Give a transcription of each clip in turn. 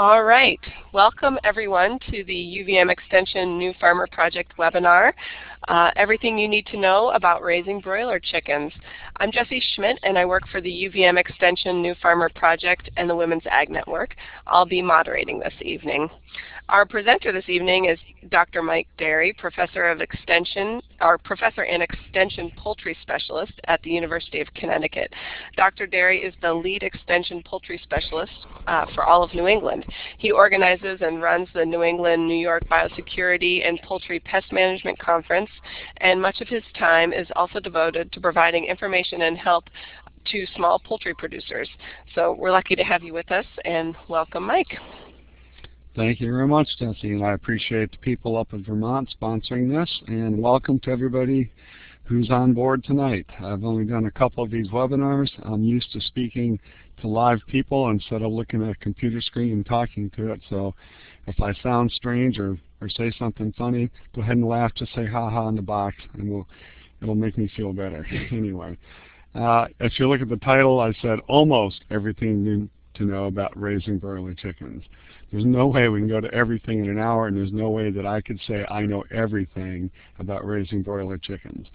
All right. Welcome everyone to the UVM Extension New Farmer Project webinar. Uh, everything you need to know about raising broiler chickens. I'm Jessie Schmidt and I work for the UVM Extension New Farmer Project and the Women's Ag Network. I'll be moderating this evening. Our presenter this evening is Dr. Mike Darre, Professor of Extension, or Professor and Extension Poultry Specialist at the University of Connecticut. Dr. Darre is the lead Extension Poultry Specialist uh, for all of New England. He organizes and runs the New England New York Biosecurity and Poultry Pest Management Conference, and much of his time is also devoted to providing information and help to small poultry producers. So we're lucky to have you with us, and welcome Mike. Thank you very much, Jessie, and I appreciate the people up in Vermont sponsoring this, and welcome to everybody who's on board tonight. I've only done a couple of these webinars. I'm used to speaking to live people instead of looking at a computer screen and talking to it, so if I sound strange or, or say something funny, go ahead and laugh, just say ha-ha in the box, and we'll, it'll make me feel better. anyway, uh, if you look at the title, I said almost everything you need to know about raising broiler chickens. There's no way we can go to everything in an hour, and there's no way that I could say I know everything about raising broiler chickens.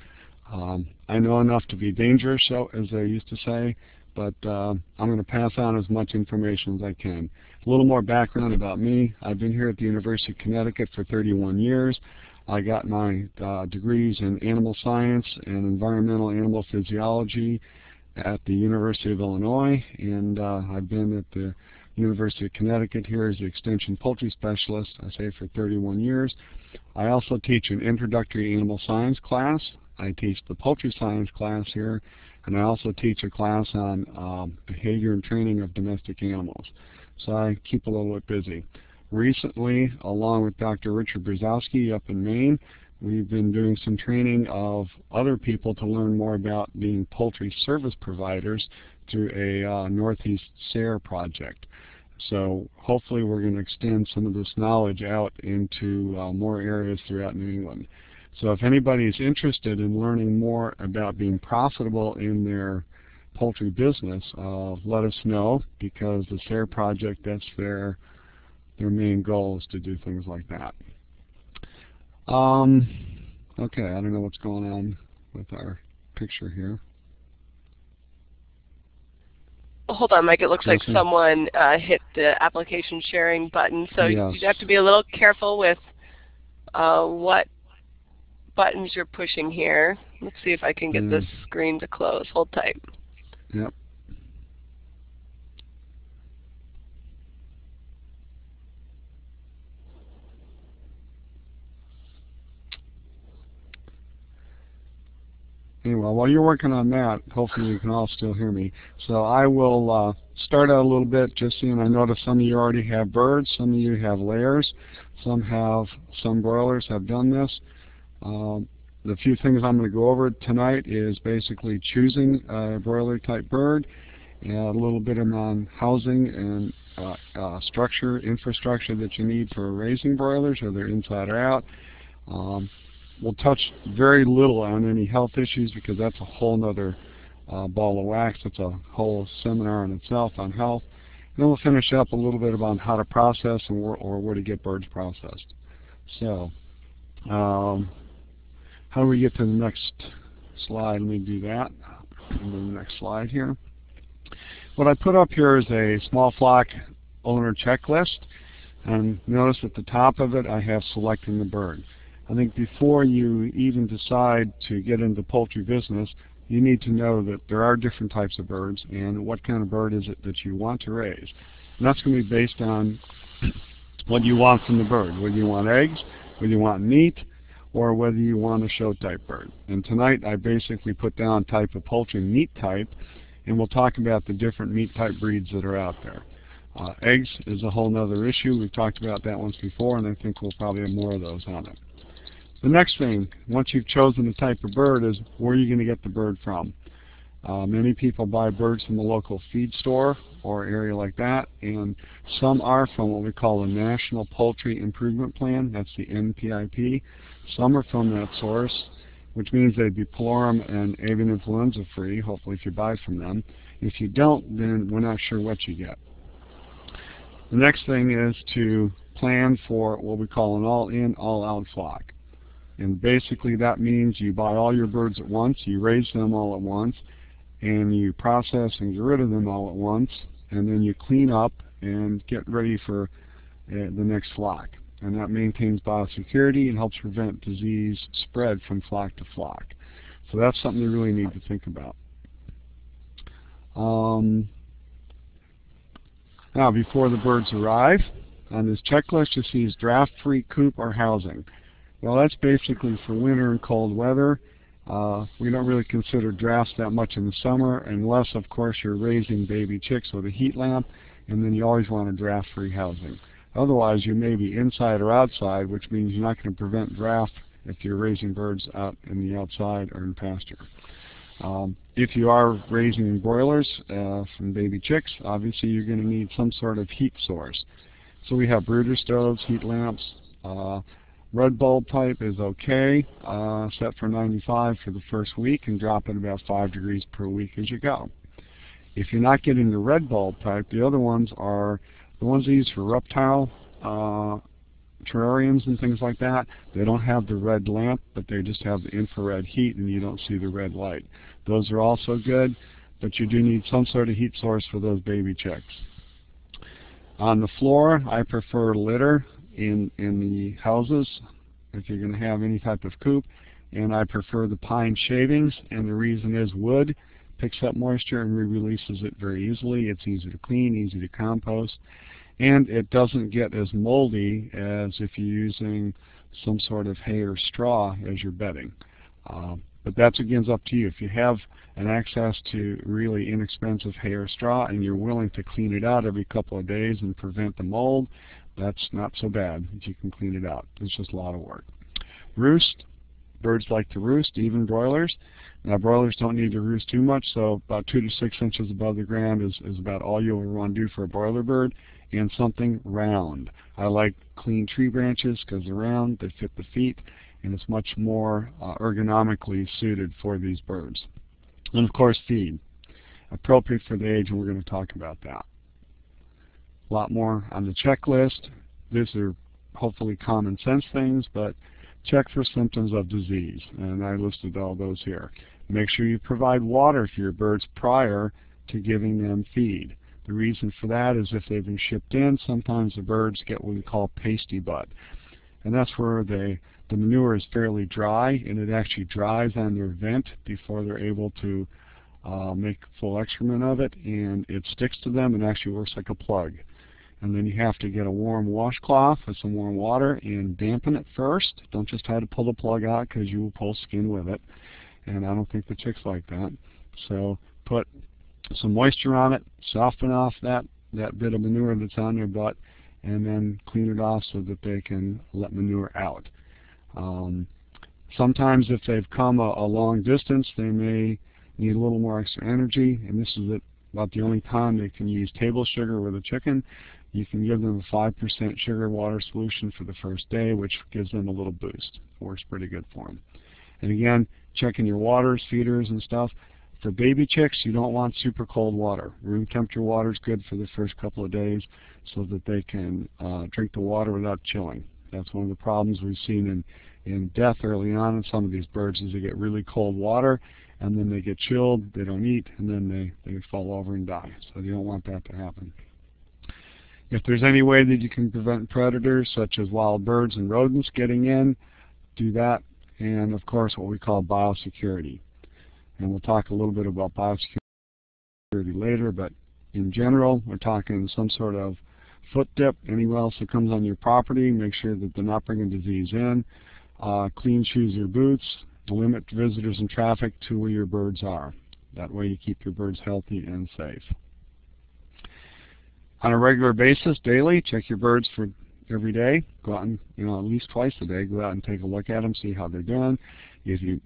Um, I know enough to be dangerous, so, as they used to say, but uh, I'm going to pass on as much information as I can. A little more background about me. I've been here at the University of Connecticut for 31 years. I got my uh, degrees in animal science and environmental animal physiology at the University of Illinois, and uh, I've been at the University of Connecticut here as the Extension Poultry Specialist, I say for 31 years. I also teach an introductory animal science class. I teach the poultry science class here, and I also teach a class on um, behavior and training of domestic animals. So I keep a little bit busy. Recently, along with Dr. Richard Brzozowski up in Maine, we've been doing some training of other people to learn more about being poultry service providers through a uh, Northeast SARE project. So hopefully we're going to extend some of this knowledge out into uh, more areas throughout New England. So if anybody is interested in learning more about being profitable in their poultry business, uh, let us know because the SARE project, that's their, their main goal is to do things like that. Um, okay, I don't know what's going on with our picture here. hold on, Mike. It looks like someone uh, hit the application sharing button. So yes. you have to be a little careful with uh, what buttons you're pushing here. Let's see if I can get mm. this screen to close. Hold tight. Yep. Anyway, while you're working on that, hopefully you can all still hear me. So I will uh, start out a little bit just seeing I notice some of you already have birds, some of you have layers, some have, some broilers have done this. Um, the few things I'm going to go over tonight is basically choosing a broiler type bird, and a little bit on housing and uh, uh, structure, infrastructure that you need for raising broilers, whether inside or out. Um, we'll touch very little on any health issues because that's a whole other uh, ball of wax. It's a whole seminar in itself on health. And then we'll finish up a little bit about how to process and or where to get birds processed. So, um, how do we get to the next slide? Let me do that. Go to the next slide here. What I put up here is a small flock owner checklist. And notice at the top of it I have selecting the bird. I think before you even decide to get into poultry business, you need to know that there are different types of birds and what kind of bird is it that you want to raise. And that's going to be based on what you want from the bird, whether you want eggs, whether you want meat, or whether you want a show type bird. And tonight I basically put down type of poultry meat type, and we'll talk about the different meat type breeds that are out there. Uh, eggs is a whole other issue. We've talked about that once before, and I think we'll probably have more of those on it. The next thing, once you've chosen the type of bird, is where are you going to get the bird from? Uh, many people buy birds from the local feed store or area like that, and some are from what we call the National Poultry Improvement Plan, that's the NPIP. Some are from that source, which means they'd be pullorum and avian influenza free, hopefully if you buy from them. If you don't, then we're not sure what you get. The next thing is to plan for what we call an all-in, all-out flock. And basically that means you buy all your birds at once, you raise them all at once, and you process and get rid of them all at once, and then you clean up and get ready for uh, the next flock. And that maintains biosecurity and helps prevent disease spread from flock to flock. So that's something you really need to think about. Um, now, before the birds arrive, on this checklist you see is draft-free coop or housing. Well, that's basically for winter and cold weather. Uh, we don't really consider drafts that much in the summer unless, of course, you're raising baby chicks with a heat lamp, and then you always want a draft-free housing. Otherwise, you may be inside or outside, which means you're not going to prevent draft if you're raising birds out in the outside or in pasture. Um, if you are raising broilers uh, from baby chicks, obviously you're going to need some sort of heat source. So we have brooder stoves, heat lamps. Uh, red bulb type is okay, uh, set for 95 for the first week and drop it about 5 degrees per week as you go. If you're not getting the red bulb type, the other ones are the ones used for reptile uh, terrariums and things like that. They don't have the red lamp, but they just have the infrared heat and you don't see the red light. Those are also good, but you do need some sort of heat source for those baby chicks. On the floor, I prefer litter in, in the houses if you're going to have any type of coop. And I prefer the pine shavings, and the reason is wood picks up moisture and re-releases it very easily. It's easy to clean, easy to compost, and it doesn't get as moldy as if you're using some sort of hay or straw as your bedding. Uh, but that's again up to you. If you have an access to really inexpensive hay or straw and you're willing to clean it out every couple of days and prevent the mold, that's not so bad if you can clean it out. It's just a lot of work. Roost. Birds like to roost, even broilers. Now broilers don't need to roost too much, so about 2 to 6 inches above the ground is, is about all you'll want to do for a broiler bird, and something round. I like clean tree branches because they're round, they fit the feet, and it's much more uh, ergonomically suited for these birds. And of course feed. Appropriate for the age, and we're going to talk about that. A lot more on the checklist. These are hopefully common sense things, but check for symptoms of disease, and I listed all those here. Make sure you provide water for your birds prior to giving them feed. The reason for that is if they've been shipped in, sometimes the birds get what we call pasty butt. And that's where they, the manure is fairly dry, and it actually dries on their vent before they're able to uh, make full excrement of it, and it sticks to them and actually works like a plug. And then you have to get a warm washcloth with some warm water and dampen it first. Don't just try to pull the plug out because you will pull skin with it. And I don't think the chicks like that. So put some moisture on it, soften off that, that bit of manure that's on their butt, and then clean it off so that they can let manure out. Um, sometimes if they've come a, a long distance, they may need a little more extra energy, and this is about the only time they can use table sugar with a chicken. You can give them a 5% sugar water solution for the first day, which gives them a little boost. Works pretty good for them. And again, checking your waters, feeders, and stuff. For baby chicks, you don't want super cold water. Room temperature water is good for the first couple of days so that they can uh, drink the water without chilling. That's one of the problems we've seen in, in death early on in some of these birds is they get really cold water and then they get chilled, they don't eat, and then they, they fall over and die. So you don't want that to happen. If there's any way that you can prevent predators such as wild birds and rodents getting in, do that. And of course what we call biosecurity. And we'll talk a little bit about biosecurity later, but in general we're talking some sort of foot dip. Anyone else that comes on your property, make sure that they're not bringing disease in. Uh, clean shoes or boots. Limit visitors and traffic to where your birds are. That way you keep your birds healthy and safe on a regular basis, daily, check your birds for every day. Go out and, you know, at least twice a day, go out and take a look at them, see how they're doing. If you,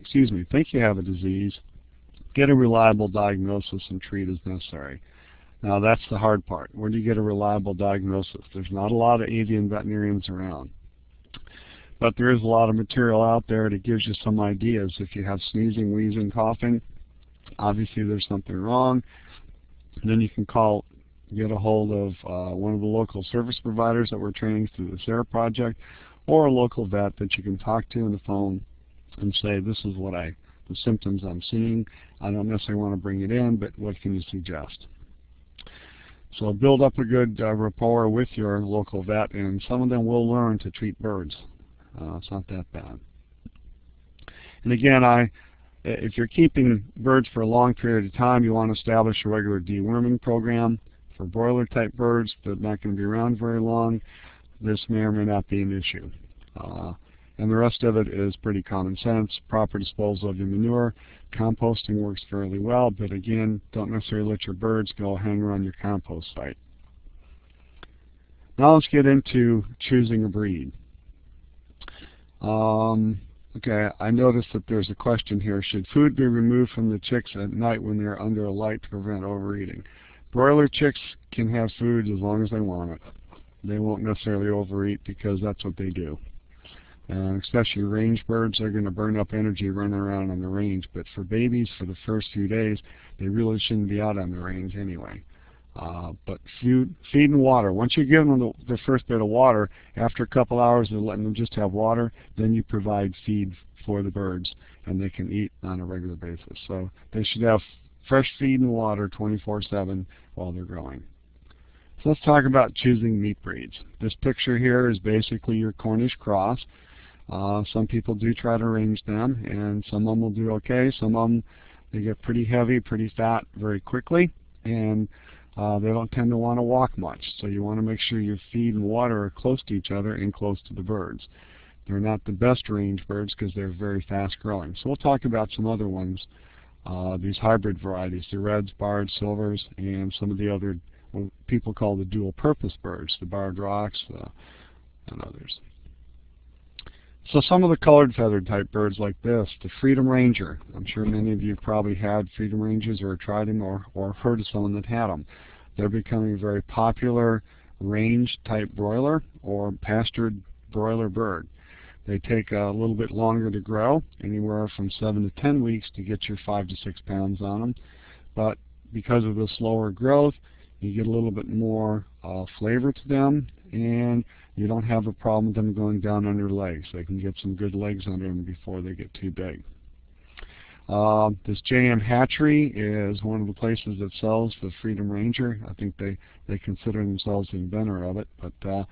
excuse me, think you have a disease, get a reliable diagnosis and treat as necessary. Now that's the hard part. Where do you get a reliable diagnosis? There's not a lot of avian veterinarians around. But there is a lot of material out there that gives you some ideas. If you have sneezing, wheezing, coughing, obviously there's something wrong. And then you can call get a hold of uh, one of the local service providers that we're training through the SARE project, or a local vet that you can talk to on the phone and say, this is what I, the symptoms I'm seeing. I don't necessarily want to bring it in, but what can you suggest? So build up a good uh, rapport with your local vet, and some of them will learn to treat birds. Uh, it's not that bad. And again, I, if you're keeping birds for a long period of time, you want to establish a regular deworming program for broiler type birds are not going to be around very long. This may or may not be an issue. Uh, and the rest of it is pretty common sense. Proper disposal of your manure. Composting works fairly well, but again, don't necessarily let your birds go hang around your compost site. Now let's get into choosing a breed. Um, okay, I noticed that there's a question here. Should food be removed from the chicks at night when they're under a light to prevent overeating? Broiler chicks can have food as long as they want it. They won't necessarily overeat because that's what they do. Uh, especially range birds, they're going to burn up energy running around on the range. But for babies, for the first few days, they really shouldn't be out on the range anyway. Uh, but food, feed and water. Once you give them the, the first bit of water, after a couple hours of letting them just have water, then you provide feed for the birds, and they can eat on a regular basis. So they should have fresh feed and water 24-7 while they're growing. So let's talk about choosing meat breeds. This picture here is basically your Cornish cross. Uh, some people do try to range them, and some of them will do okay. Some of them, they get pretty heavy, pretty fat very quickly, and uh, they don't tend to want to walk much. So you want to make sure your feed and water are close to each other and close to the birds. They're not the best range birds because they're very fast growing. So we'll talk about some other ones, these hybrid varieties, the reds, barred, silvers, and some of the other what people call the dual purpose birds, the barred rocks uh, and others. So some of the colored feathered type birds like this, the Freedom Ranger. I'm sure many of you probably had Freedom Rangers or tried them or, or heard of someone that had them. They're becoming a very popular range type broiler or pastured broiler bird. They take a little bit longer to grow, anywhere from 7 to 10 weeks to get your 5 to 6 pounds on them. But because of the slower growth, you get a little bit more uh, flavor to them and you don't have a problem with them going down on your legs. They can get some good legs under them before they get too big. Uh, this JM Hatchery is one of the places that sells the Freedom Ranger. I think they, they consider themselves the inventor of it. But uh,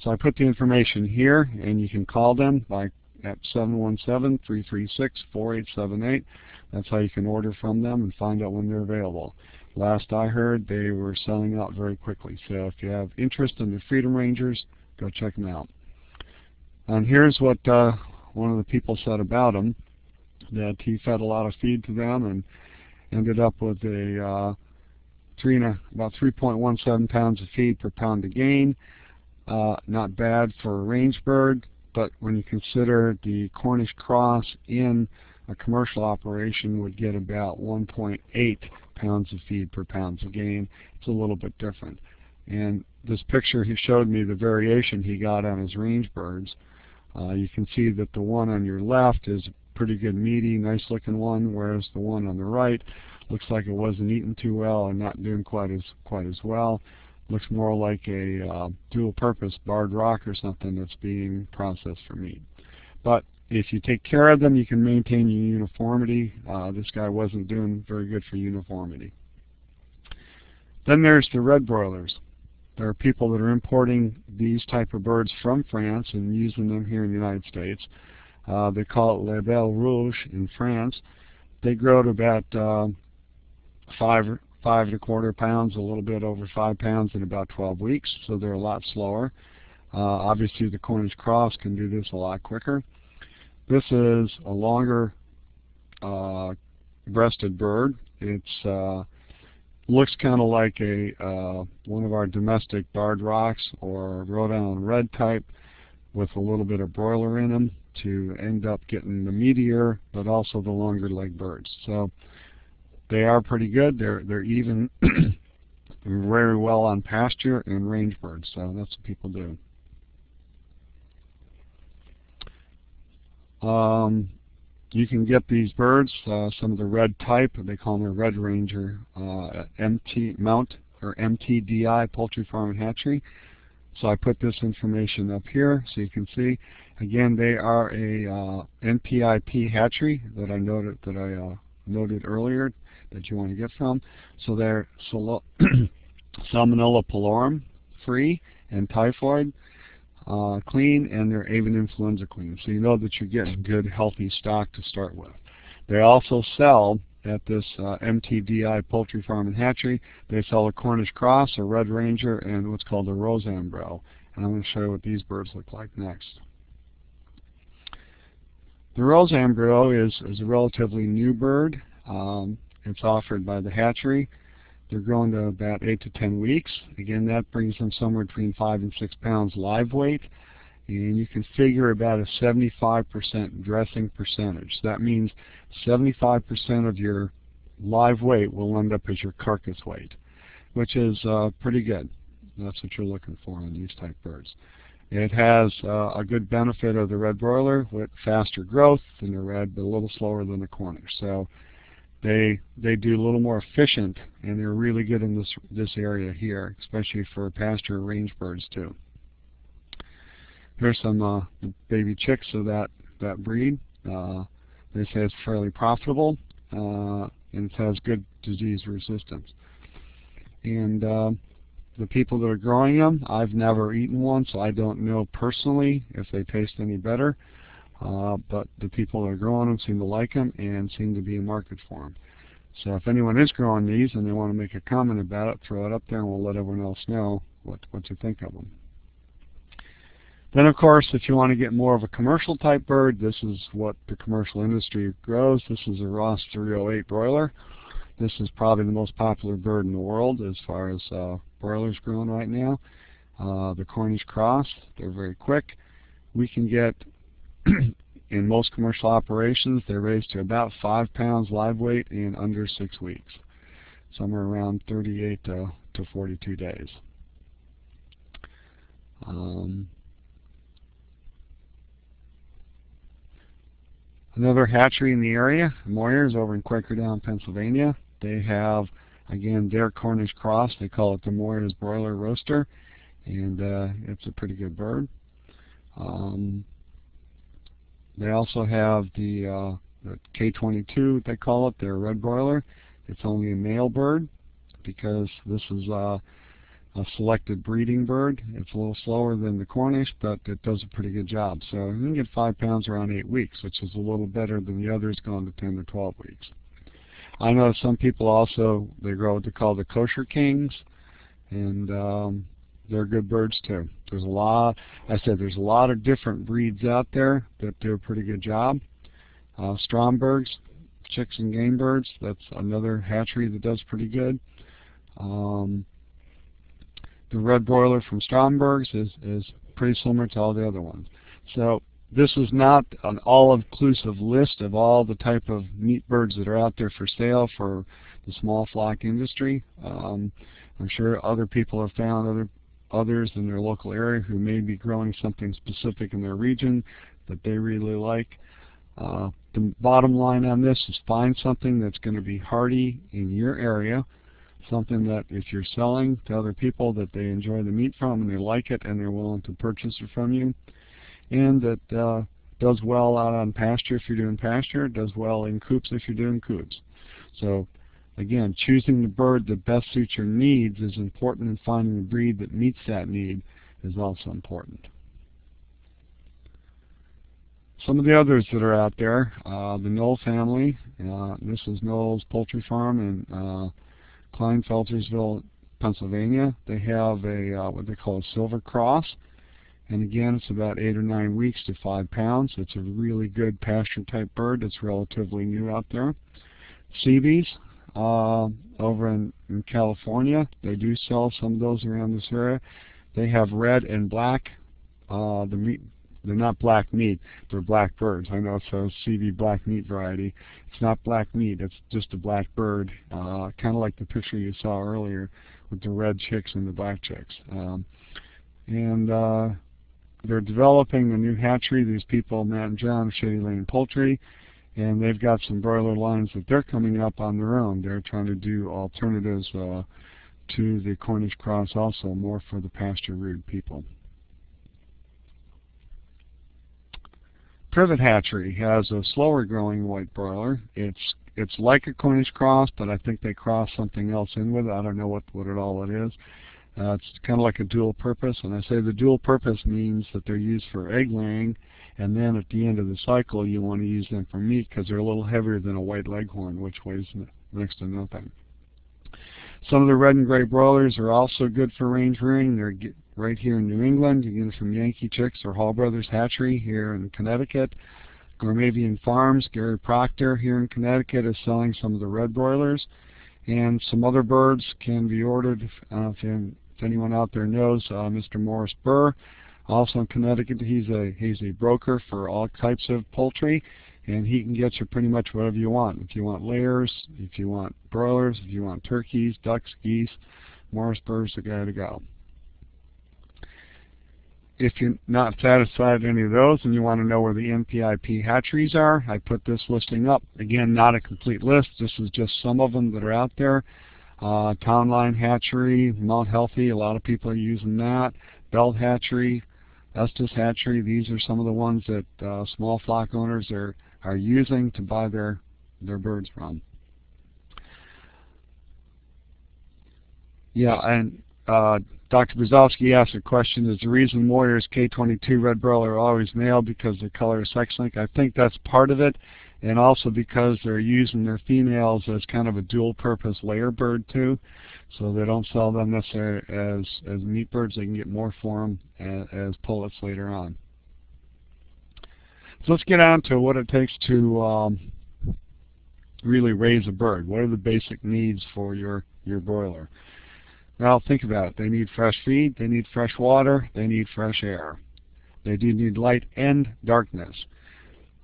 So I put the information here, and you can call them by at 717-336-4878. That's how you can order from them and find out when they're available. Last I heard, they were selling out very quickly. So if you have interest in the Freedom Rangers, go check them out. And here's what uh, one of the people said about them, that he fed a lot of feed to them and ended up with a uh, three and a, about 3.17 pounds of feed per pound of gain. Uh, not bad for a range bird, but when you consider the Cornish cross in a commercial operation would get about 1.8 pounds of feed per pound of gain. It's a little bit different. And this picture he showed me the variation he got on his range birds. Uh, you can see that the one on your left is pretty good meaty, nice looking one, whereas the one on the right looks like it wasn't eaten too well and not doing quite as quite as well. Looks more like a uh, dual purpose barred rock or something that's being processed for meat. But if you take care of them, you can maintain your uniformity. Uh, this guy wasn't doing very good for uniformity. Then there's the red broilers. There are people that are importing these type of birds from France and using them here in the United States. Uh, they call it Les Belles Rouges in France. They grow to about uh, five, five and a quarter pounds, a little bit over five pounds in about 12 weeks, so they're a lot slower. Uh, obviously, the Cornish cross can do this a lot quicker. This is a longer uh, breasted bird. It's uh, looks kind of like a uh, one of our domestic barred rocks or Rhode Island red type with a little bit of broiler in them to end up getting the meatier but also the longer leg birds. So they are pretty good. They're they're even very well on pasture and range birds. So that's what people do. Um, you can get these birds, uh, some of the red type, they call them a red ranger, uh, MT, Mount or MTDI Poultry Farm and Hatchery. So I put this information up here so you can see. Again, they are a uh, NPIP hatchery that I noted that I uh, noted earlier that you want to get from. So they're Salmonella pullorum free and typhoid uh, clean, and they're avian influenza clean. So you know that you're getting good, healthy stock to start with. They also sell at this uh, MTDI Poultry Farm and Hatchery, they sell a Cornish Cross, a Red Ranger, and what's called a Rose Ambrelle. And I'm going to show you what these birds look like next. The Rose Ambrelle is, is a relatively new bird. Um, it's offered by the hatchery. They're grown to about 8 to 10 weeks. Again, that brings them somewhere between 5 and 6 pounds live weight. And you can figure about a 75% dressing percentage. That means 75% of your live weight will end up as your carcass weight, which is uh, pretty good. That's what you're looking for in these type birds. It has uh, a good benefit of the red broiler with faster growth than the red, but a little slower than the Cornish. So they they do a little more efficient, and they're really good in this this area here, especially for pasture range birds too. Here's some uh, baby chicks of that that breed. Uh, they say it's fairly profitable, uh, and it has good disease resistance. And uh, the people that are growing them, I've never eaten one, so I don't know personally if they taste any better. Uh, but the people that are growing them seem to like them and seem to be in market for them. So if anyone is growing these and they want to make a comment about it, throw it up there and we'll let everyone else know what, what you think of them. Then of course, if you want to get more of a commercial type bird, this is what the commercial industry grows. This is a Ross 308 broiler. This is probably the most popular bird in the world as far as uh, broilers grown right now. Uh, the Cornish cross, they're very quick. We can get in most commercial operations, they're raised to about 5 pounds live weight in under 6 weeks, somewhere around 38 to, to 42 days. Um, another hatchery in the area, Moyers over in Quakertown, Pennsylvania. They have, again, their Cornish cross. They call it the Moyers Broiler Roaster, and uh, it's a pretty good bird. Um, they also have the, uh, the K22, they call it, their red broiler. It's only a male bird because this is uh, a selected breeding bird. It's a little slower than the Cornish, but it does a pretty good job. So you can get five pounds around eight weeks, which is a little better than the others going to 10 to 12 weeks. I know some people also, they grow what they call the kosher kings, and um, they're good birds too. There's a lot, I said there's a lot of different breeds out there that do a pretty good job. Uh, Stromberg's, chicks and game birds, that's another hatchery that does pretty good. Um, the red broiler from Stromberg's is, is pretty similar to all the other ones. So this is not an all-inclusive list of all the type of meat birds that are out there for sale for the small flock industry. Um, I'm sure other people have found other others in their local area who may be growing something specific in their region that they really like. Uh, the bottom line on this is find something that's going to be hardy in your area, something that if you're selling to other people that they enjoy the meat from and they like it and they're willing to purchase it from you, and that uh, does well out on pasture if you're doing pasture, does well in coops if you're doing coops. So Again, choosing the bird that best suits your needs is important and finding the breed that meets that need is also important. Some of the others that are out there, uh, the Noll family, uh, this is Noll's Poultry Farm in Kleinfeltersville, Pennsylvania. They have a uh, what they call a silver cross. And again, it's about eight or nine weeks to five pounds. It's a really good pasture type bird. It's relatively new out there. Seabees, uh, over in, in California. They do sell some of those around this area. They have red and black. Uh, the they're not black meat. They're black birds. I know it's a CV black meat variety. It's not black meat. It's just a black bird, uh, kind of like the picture you saw earlier with the red chicks and the black chicks. Um, and uh, they're developing a new hatchery. These people, Matt and John, Shady Lane Poultry and they've got some broiler lines that they're coming up on their own. They're trying to do alternatives uh, to the Cornish cross also, more for the pasture root people. Privett Hatchery has a slower growing white broiler. It's it's like a Cornish cross, but I think they cross something else in with it. I don't know what, what it all it is. Uh, it's kind of like a dual purpose, and I say the dual purpose means that they're used for egg laying, and then at the end of the cycle you want to use them for meat because they're a little heavier than a white leghorn, which weighs next to nothing. Some of the red and gray broilers are also good for range rearing. They're right here in New England. You get from Yankee Chicks or Hall Brothers Hatchery here in Connecticut. Gourmavian Farms, Gary Proctor here in Connecticut is selling some of the red broilers. And some other birds can be ordered, uh, if, if, anyone out there knows, uh, Mr. Morris Burr, also in Connecticut, he's a, he's a broker for all types of poultry, and he can get you pretty much whatever you want. If you want layers, if you want broilers, if you want turkeys, ducks, geese, Morris Burr's the guy to go. If you're not satisfied with any of those and you want to know where the NPIP hatcheries are, I put this listing up. Again, not a complete list. This is just some of them that are out there. Uh, Townline Hatchery, Mount Healthy, a lot of people are using that. Belt Hatchery, Estes Hatchery, these are some of the ones that uh, small flock owners are, are using to buy their, their birds from. Yeah, and uh, Dr. Brzozowski asked a question, is the reason Moyers K22 red broiler are always male because the color is sex-linked? I think that's part of it, and also because they're using their females as kind of a dual-purpose layer bird too, so they don't sell them necessarily as, as meat birds. They can get more for them as, as pullets later on. So let's get on to what it takes to um, really raise a bird. What are the basic needs for your, your broiler? Well, think about it. They need fresh feed, they need fresh water, they need fresh air. They do need light and darkness.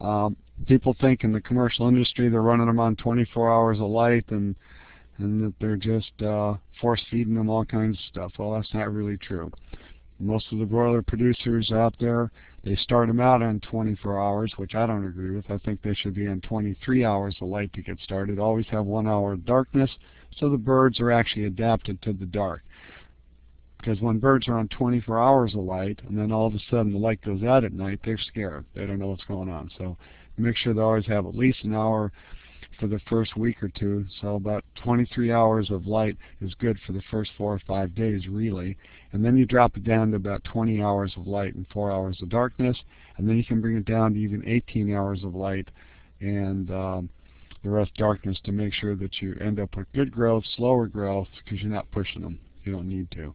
Um, people think in the commercial industry they're running them on 24 hours of light and and that they're just uh, force feeding them all kinds of stuff. Well, that's not really true. Most of the broiler producers out there, they start them out on 24 hours, which I don't agree with. I think they should be on 23 hours of light to get started. Always have one hour of darkness so the birds are actually adapted to the dark. Because when birds are on 24 hours of light, and then all of a sudden the light goes out at night, they're scared. They don't know what's going on. So make sure they always have at least an hour for the first week or two. So about 23 hours of light is good for the first four or five days, really. And then you drop it down to about 20 hours of light and 4 hours of darkness. And then you can bring it down to even 18 hours of light and um, the rest darkness to make sure that you end up with good growth, slower growth, because you're not pushing them. You don't need to.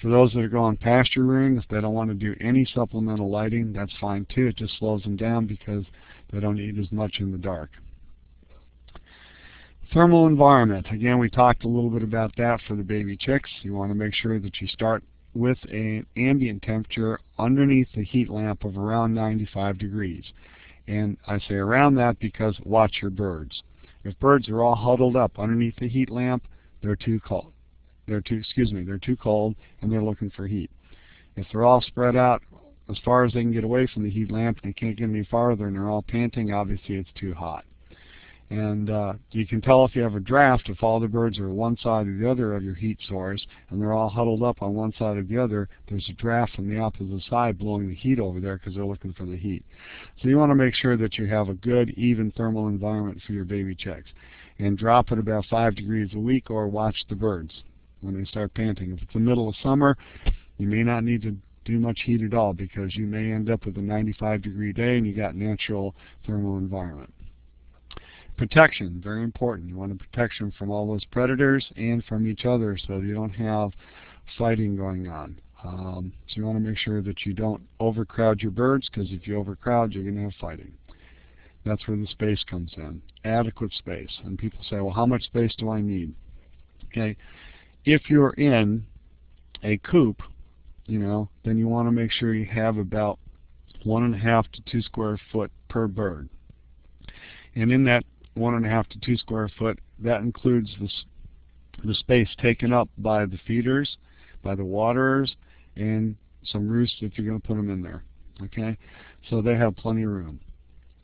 For those that are going pasture if they don't want to do any supplemental lighting, that's fine too. It just slows them down because they don't eat as much in the dark. Thermal environment. Again, we talked a little bit about that for the baby chicks. You want to make sure that you start with an ambient temperature underneath the heat lamp of around 95 degrees. And I say around that because watch your birds. If birds are all huddled up underneath the heat lamp, they're too cold. They're too, excuse me, they're too cold and they're looking for heat. If they're all spread out as far as they can get away from the heat lamp and they can't get any farther and they're all panting, obviously it's too hot. And uh, you can tell if you have a draft if all the birds are one side or the other of your heat source and they're all huddled up on one side or the other, there's a draft from the opposite side blowing the heat over there because they're looking for the heat. So you want to make sure that you have a good, even thermal environment for your baby chicks. And drop it about 5 degrees a week or watch the birds when they start panting. If it's the middle of summer, you may not need to do much heat at all because you may end up with a 95 degree day and you got natural thermal environment. Protection, very important. You want to protect them from all those predators and from each other so you don't have fighting going on. Um, so you want to make sure that you don't overcrowd your birds because if you overcrowd, you're going to have fighting. That's where the space comes in. Adequate space. And people say, well, how much space do I need? Okay, if you're in a coop, you know, then you want to make sure you have about one and a half to two square foot per bird. And in that one and a half to two square foot. That includes the, the space taken up by the feeders, by the waterers, and some roosts if you're going to put them in there. Okay, so they have plenty of room.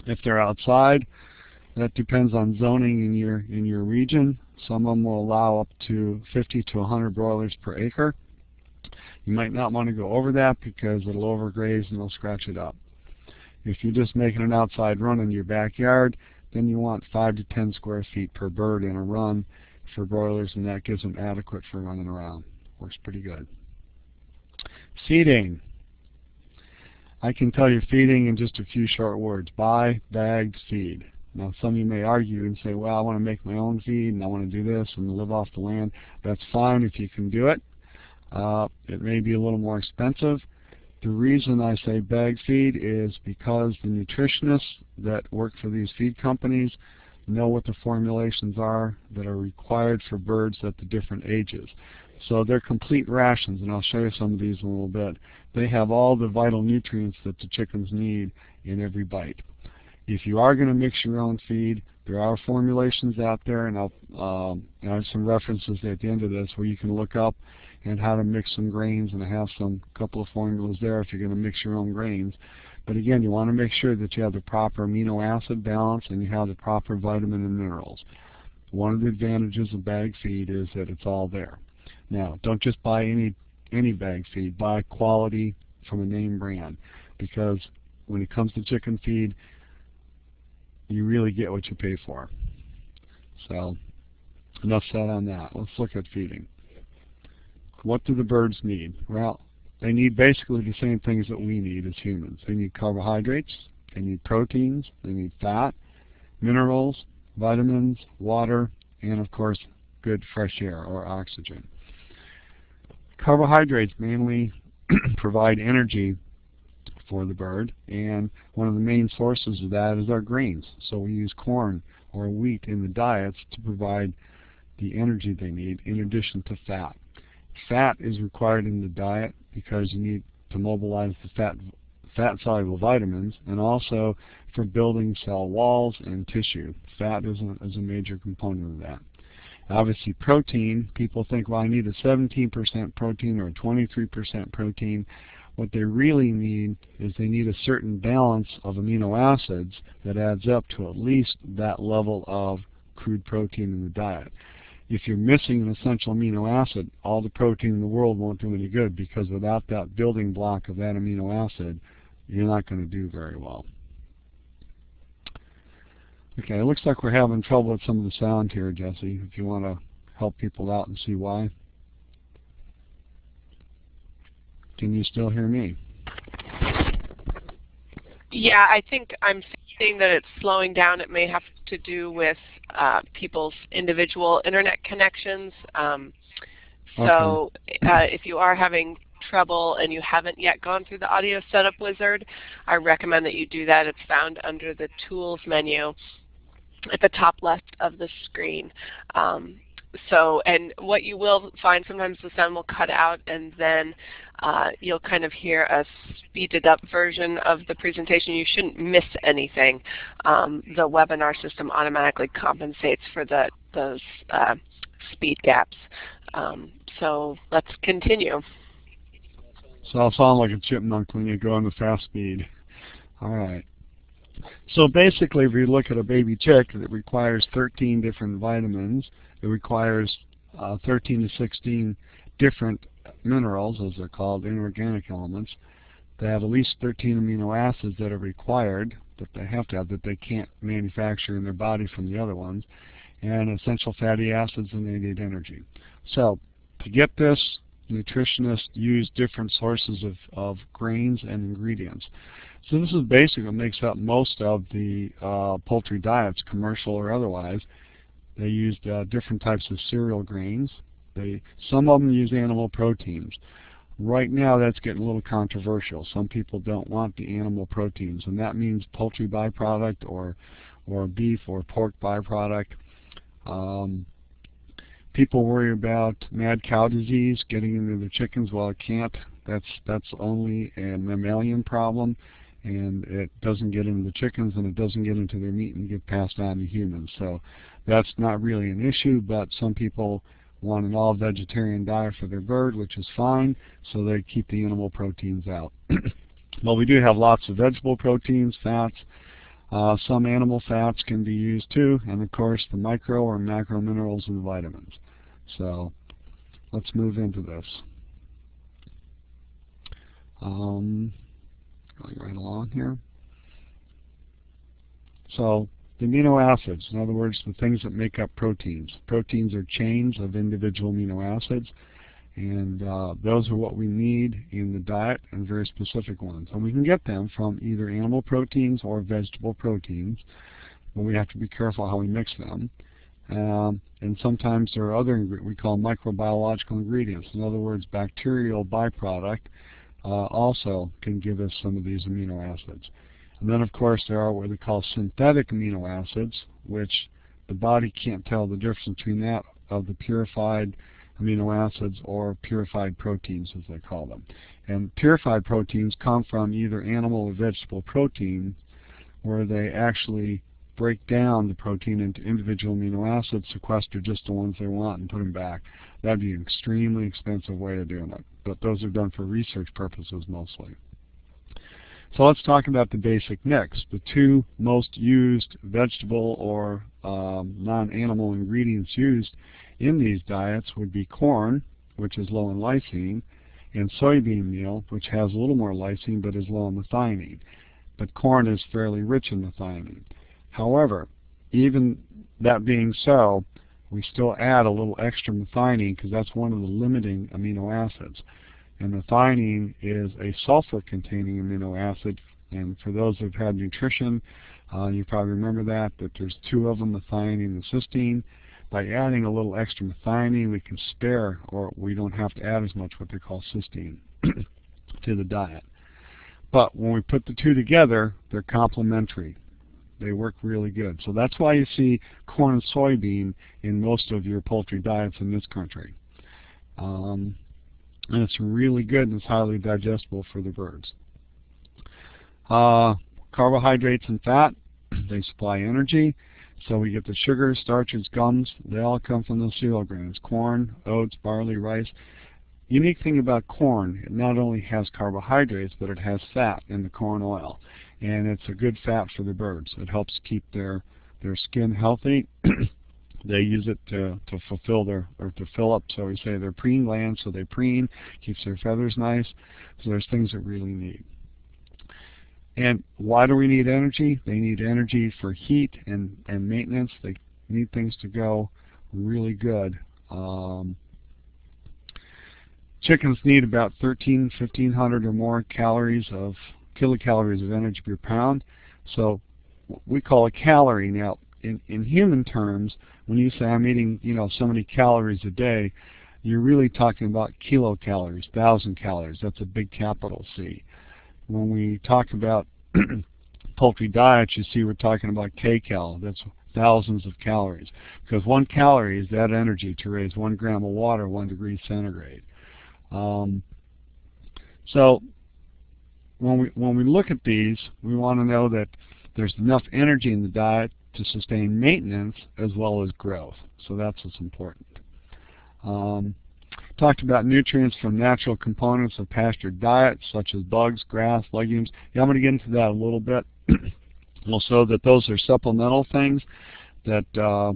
If they're outside, That depends on zoning in your in your region. Some of them will allow up to 50 to 100 broilers per acre. You might not want to go over that because it'll overgraze and it'll scratch it up. If you're just making an outside run in your backyard, then you want 5 to 10 square feet per bird in a run for broilers, and that gives them adequate for running around. Works pretty good. Feeding. I can tell you feeding in just a few short words. Buy bagged feed. Now some of you may argue and say, well, I want to make my own feed and I want to do this and live off the land. That's fine if you can do it. Uh, it may be a little more expensive. The reason I say bag feed is because the nutritionists that work for these feed companies know what the formulations are that are required for birds at the different ages. So they're complete rations, and I'll show you some of these in a little bit. They have all the vital nutrients that the chickens need in every bite. If you are going to mix your own feed, there are formulations out there, and I'll um, I have some references at the end of this where you can look up and how to mix some grains, and I have some couple of formulas there if you're going to mix your own grains. But again, you want to make sure that you have the proper amino acid balance and you have the proper vitamin and minerals. One of the advantages of bag feed is that it's all there. Now, don't just buy any any bag feed. Buy quality from a name brand because when it comes to chicken feed, you really get what you pay for. So, enough said on that. Let's look at feeding. What do the birds need? Well, they need basically the same things that we need as humans. They need carbohydrates, they need proteins, they need fat, minerals, vitamins, water, and of course good fresh air or oxygen. Carbohydrates mainly provide energy for the bird and one of the main sources of that is our grains. So we use corn or wheat in the diets to provide the energy they need in addition to fat. Fat is required in the diet because you need to mobilize the fat fat soluble vitamins and also for building cell walls and tissue. Fat is a, is a major component of that. Obviously protein, people think, well I need a 17% protein or a 23% protein. What they really need is they need a certain balance of amino acids that adds up to at least that level of crude protein in the diet. If you're missing an essential amino acid, all the protein in the world won't do any good because without that building block of that amino acid, you're not going to do very well. Okay, it looks like we're having trouble with some of the sound here, Jesse, if you want to help people out and see why. Can you still hear me? Yeah, I think I'm seeing that it's slowing down. It may have to do with uh, people's individual internet connections. Um, so okay. uh, if you are having trouble and you haven't yet gone through the audio setup wizard, I recommend that you do that. It's found under the tools menu at the top left of the screen. Um, so, and what you will find, sometimes the sound will cut out and then uh, you'll kind of hear a speeded up version of the presentation. You shouldn't miss anything. Um, the webinar system automatically compensates for the, those uh, speed gaps. Um, so let's continue. So I'll sound like a chipmunk when you go the fast speed. All right. So basically, if you look at a baby chick, it requires 13 different vitamins. It requires uh, 13 to 16 different minerals, as they're called, inorganic elements. They have at least 13 amino acids that are required, that they have to have, that they can't manufacture in their body from the other ones, and essential fatty acids, and they need energy. So to get this, nutritionists use different sources of, of grains and ingredients. So this is basically what makes up most of the uh, poultry diets, commercial or otherwise. They used uh, different types of cereal grains. They Some of them use animal proteins. Right now that's getting a little controversial. Some people don't want the animal proteins, and that means poultry byproduct or, or beef or pork byproduct. Um, people worry about mad cow disease getting into the chickens. Well, it can't. That's that's only a mammalian problem and it doesn't get into the chickens and it doesn't get into their meat and get passed on to humans. So that's not really an issue, but some people want an all-vegetarian diet for their bird, which is fine, so they keep the animal proteins out. well, we do have lots of vegetable proteins, fats, Uh, some animal fats can be used too, and of course the micro or macro minerals and vitamins. So let's move into this. Um, going right along here. So the amino acids, in other words, the things that make up proteins. Proteins are chains of individual amino acids, and uh, those are what we need in the diet and very specific ones. And we can get them from either animal proteins or vegetable proteins, but we have to be careful how we mix them. Um, and sometimes there are other we call microbiological ingredients. In other words, bacterial byproduct uh, also can give us some of these amino acids. And then of course there are what we call synthetic amino acids, which the body can't tell the difference between that of the purified amino acids or purified proteins as they call them. And purified proteins come from either animal or vegetable protein where they actually break down the protein into individual amino acids, sequester just the ones they want and put them back. That'd be an extremely expensive way of doing it. But those are done for research purposes mostly. So let's talk about the basic mix. The two most used vegetable or um, non-animal ingredients used in these diets would be corn, which is low in lysine, and soybean meal, which has a little more lysine but is low in methionine. But corn is fairly rich in methionine. However, even that being so, we still add a little extra methionine because that's one of the limiting amino acids. And methionine is a sulfur-containing amino acid, and for those who've had nutrition, uh, you probably remember that, that there's two of them, methionine and cysteine. By adding a little extra methionine, we can spare, or we don't have to add as much what they call cysteine to the diet. But when we put the two together, they're complementary. They work really good. So that's why you see corn and soybean in most of your poultry diets in this country. Um, and it's really good and it's highly digestible for the birds. Uh, carbohydrates and fat, they supply energy. So we get the sugars, starches, gums, they all come from those cereal grains, corn, oats, barley, rice. Unique thing about corn, it not only has carbohydrates, but it has fat in the corn oil. And it's a good fat for the birds. It helps keep their, their skin healthy. they use it to, to fulfill their, or to fill up, so we say their preen glands, so they preen, keeps their feathers nice. So there's things that really need. And why do we need energy? They need energy for heat and, and maintenance. They need things to go really good. Um, chickens need about 13, 1500 or more calories of kilocalories of energy per pound. So we call a calorie now in, in human terms, when you say I'm eating, you know, so many calories a day, you're really talking about kilocalories, thousand calories. That's a big capital C when we talk about poultry diets, you see we're talking about kcal. That's thousands of calories. Because one calorie is that energy to raise one gram of water one degree centigrade. Um, so when we when we look at these, we want to know that there's enough energy in the diet to sustain maintenance as well as growth. So that's what's important. Um, Talked about nutrients from natural components of pasture diet, such as bugs, grass, legumes. Yeah, I'm going to get into that a little bit. also, that those are supplemental things that uh,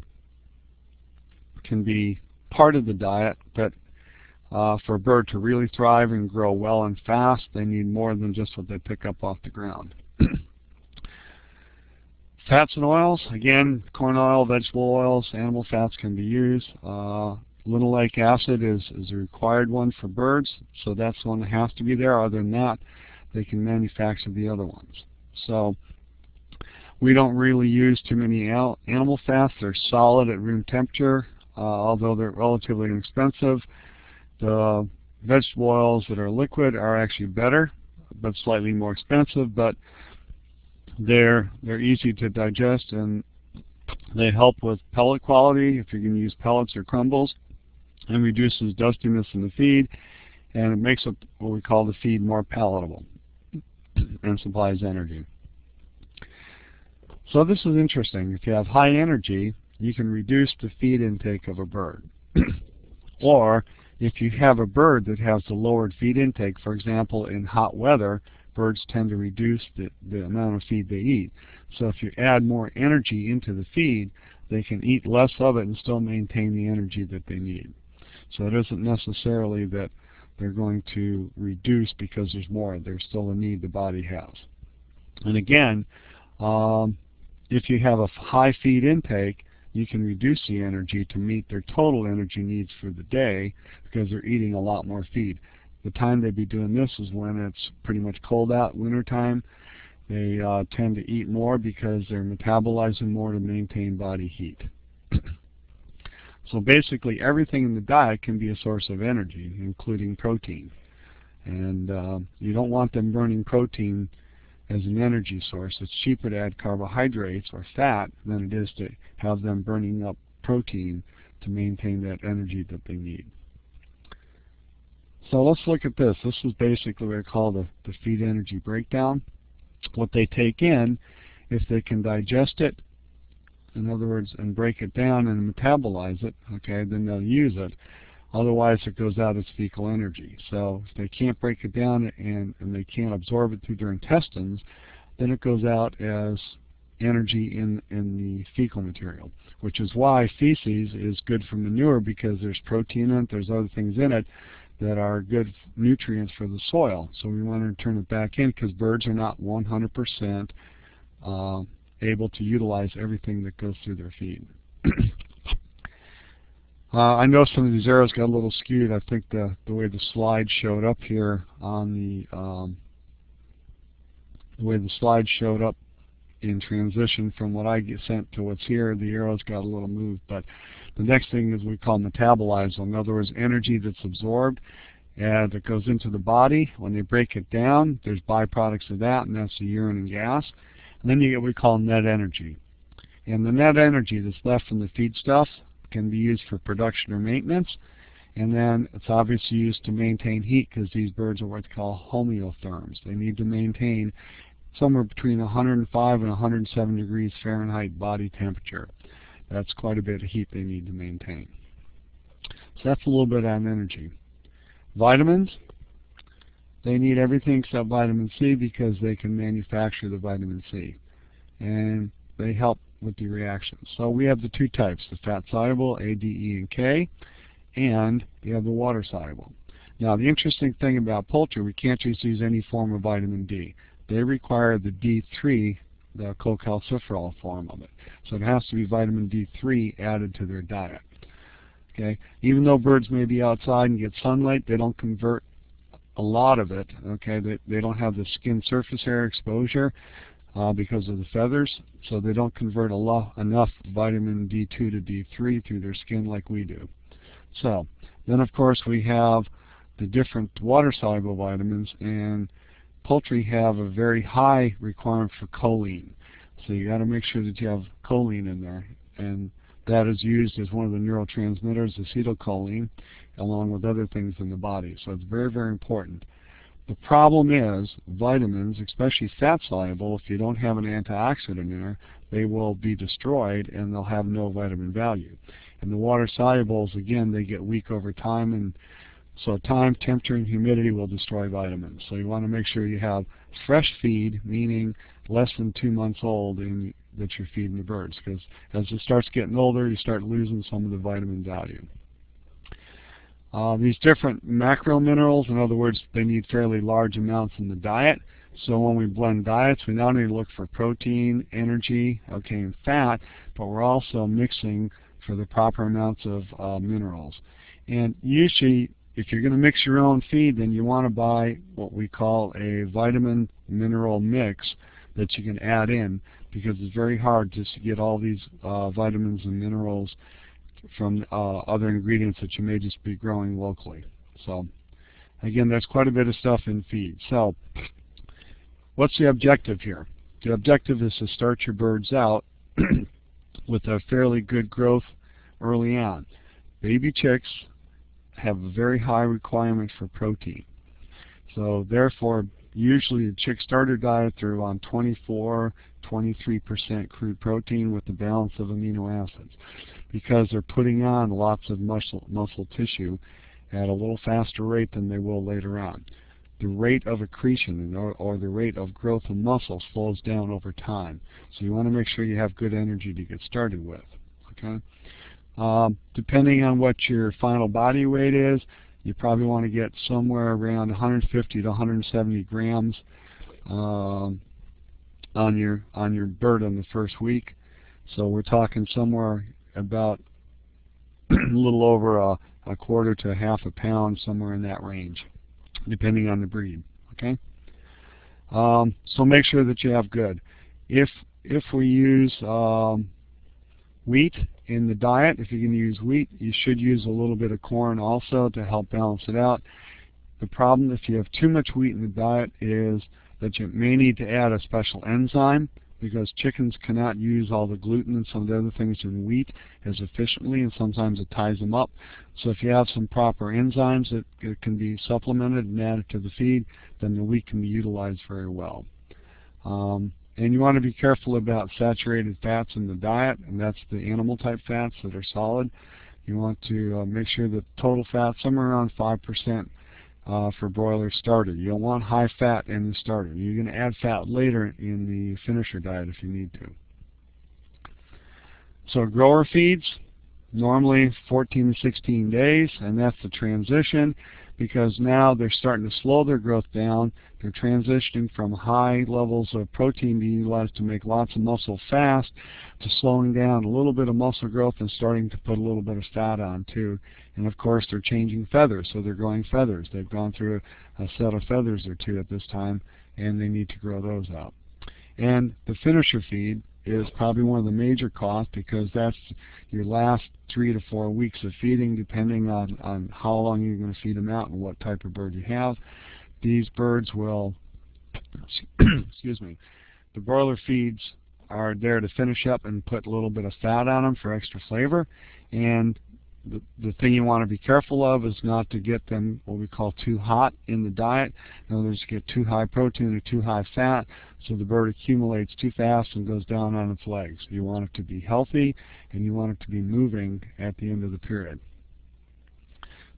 can be part of the diet, but uh, for a bird to really thrive and grow well and fast, they need more than just what they pick up off the ground. Fats and oils, again, corn oil, vegetable oils, animal fats can be used. Uh, linoleic acid is, is a required one for birds, so that's one that has to be there. Other than that, they can manufacture the other ones. So we don't really use too many animal fats. They're solid at room temperature, uh, although they're relatively inexpensive. The vegetable oils that are liquid are actually better, but slightly more expensive, but they're, they're easy to digest and they help with pellet quality if you can use pellets or crumbles and reduces dustiness in the feed, and it makes what we call the feed more palatable and supplies energy. So this is interesting. If you have high energy, you can reduce the feed intake of a bird. or if you have a bird that has a lowered feed intake, for example, in hot weather, birds tend to reduce the, the amount of feed they eat. So if you add more energy into the feed, they can eat less of it and still maintain the energy that they need. So it isn't necessarily that they're going to reduce because there's more. There's still a need the body has. And again, um, if you have a high feed intake, you can reduce the energy to meet their total energy needs for the day because they're eating a lot more feed. The time they'd be doing this is when it's pretty much cold out, wintertime. They uh, tend to eat more because they're metabolizing more to maintain body heat. so basically everything in the diet can be a source of energy, including protein. And uh, you don't want them burning protein as an energy source. It's cheaper to add carbohydrates or fat than it is to have them burning up protein to maintain that energy that they need. So let's look at this. This is basically what I call the, the feed energy breakdown. What they take in, if they can digest it, in other words, and break it down and metabolize it, okay, then they'll use it. Otherwise, it goes out as fecal energy. So if they can't break it down and, and they can't absorb it through their intestines, then it goes out as energy in, in the fecal material, which is why feces is good for manure because there's protein in it, there's other things in it that are good nutrients for the soil. So we want to turn it back in because birds are not 100% uh, able to utilize everything that goes through their feed. Uh, I know some of these arrows got a little skewed. I think the the way the slide showed up here on the um, the way the slide showed up in transition from what I get sent to what's here, the arrows got a little moved. But the next thing is we call metabolizing. In other words, energy that's absorbed and that goes into the body. When they break it down, there's byproducts of that, and that's the urine and gas. And then you get what we call net energy. And the net energy that's left from the feedstuffs can be used for production or maintenance. And then it's obviously used to maintain heat because these birds are what they call homeotherms. They need to maintain somewhere between 105 and 107 degrees Fahrenheit body temperature. That's quite a bit of heat they need to maintain. So that's a little bit on energy. Vitamins, they need everything except vitamin C because they can manufacture the vitamin C. And they help with the reactions. So we have the two types, the fat soluble, A, D, E, and K, and you have the water soluble. Now the interesting thing about poultry, we can't just use any form of vitamin D. They require the D3, the cholecalciferol form of it. So it has to be vitamin D3 added to their diet. Okay, Even though birds may be outside and get sunlight, they don't convert a lot of it. Okay, They, they don't have the skin surface area exposure uh, because of the feathers, so they don't convert a lot, enough vitamin D2 to D3 through their skin like we do. So, then of course we have the different water-soluble vitamins, and poultry have a very high requirement for choline. So you got to make sure that you have choline in there, and that is used as one of the neurotransmitters, acetylcholine, along with other things in the body. So it's very, very important. The problem is vitamins, especially fat soluble, if you don't have an antioxidant in there, they will be destroyed and they'll have no vitamin value. And the water solubles, again, they get weak over time and so time, temperature, and humidity will destroy vitamins. So you want to make sure you have fresh feed, meaning less than two months old in, that you're feeding the birds. Because as it starts getting older, you start losing some of the vitamin value. Uh, these different macro minerals, in other words, they need fairly large amounts in the diet. So when we blend diets, we not only look for protein, energy, okay, and fat, but we're also mixing for the proper amounts of uh, minerals. And usually, if you're going to mix your own feed, then you want to buy what we call a vitamin mineral mix that you can add in because it's very hard to get all these uh, vitamins and minerals from uh, other ingredients that you may just be growing locally. So again, there's quite a bit of stuff in feed. So what's the objective here? The objective is to start your birds out with a fairly good growth early on. Baby chicks have very high requirement for protein. So therefore, usually the chick starter diet, they're around 24, 23% crude protein with the balance of amino acids because they're putting on lots of muscle, muscle tissue at a little faster rate than they will later on. the rate of accretion or, or the rate of growth of muscle slows down over time. So you want to make sure you have good energy to get started with. Okay. Um, depending on what your final body weight is, you probably want to get somewhere around 150 to 170 grams um, on your on your bird in the first week. So we're talking somewhere about a little over a, a quarter to a half a pound, somewhere in that range, depending on the breed. Okay. Um, so make sure that you have good. If if we use um, wheat in the diet, if you're going to use wheat, you should use a little bit of corn also to help balance it out. The problem if you have too much wheat in the diet is that you may need to add a special enzyme because chickens cannot use all the gluten and some of the other things in wheat as efficiently and sometimes it ties them up. So if you have some proper enzymes that, can be supplemented and added to the feed, then the wheat can be utilized very well. Um, and you want to be careful about saturated fats in the diet, and that's the animal type fats that are solid. You want to uh, make sure that total fat somewhere around 5% uh, for broiler starter. You don't want high fat in the starter. You're going to add fat later in the finisher diet if you need to. So grower feeds, normally 14 to 16 days, and that's the transition because now they're starting to slow their growth down. They're transitioning from high levels of protein being utilized to make lots of muscle fast to slowing down a little bit of muscle growth and starting to put a little bit of fat on too. And of course they're changing feathers, so they're growing feathers. They've gone through a, a set of feathers or two at this time and they need to grow those out. And the finisher feed is probably one of the major costs because that's your last three to four weeks of feeding depending on, on how long you're going to feed them out and what type of bird you have. These birds will, excuse me, the broiler feeds are there to finish up and put a little bit of fat on them for extra flavor and the, the thing you want to be careful of is not to get them what we call too hot in the diet. In other words, get too high protein or too high fat so the bird accumulates too fast and goes down on its legs. You want it to be healthy and you want it to be moving at the end of the period.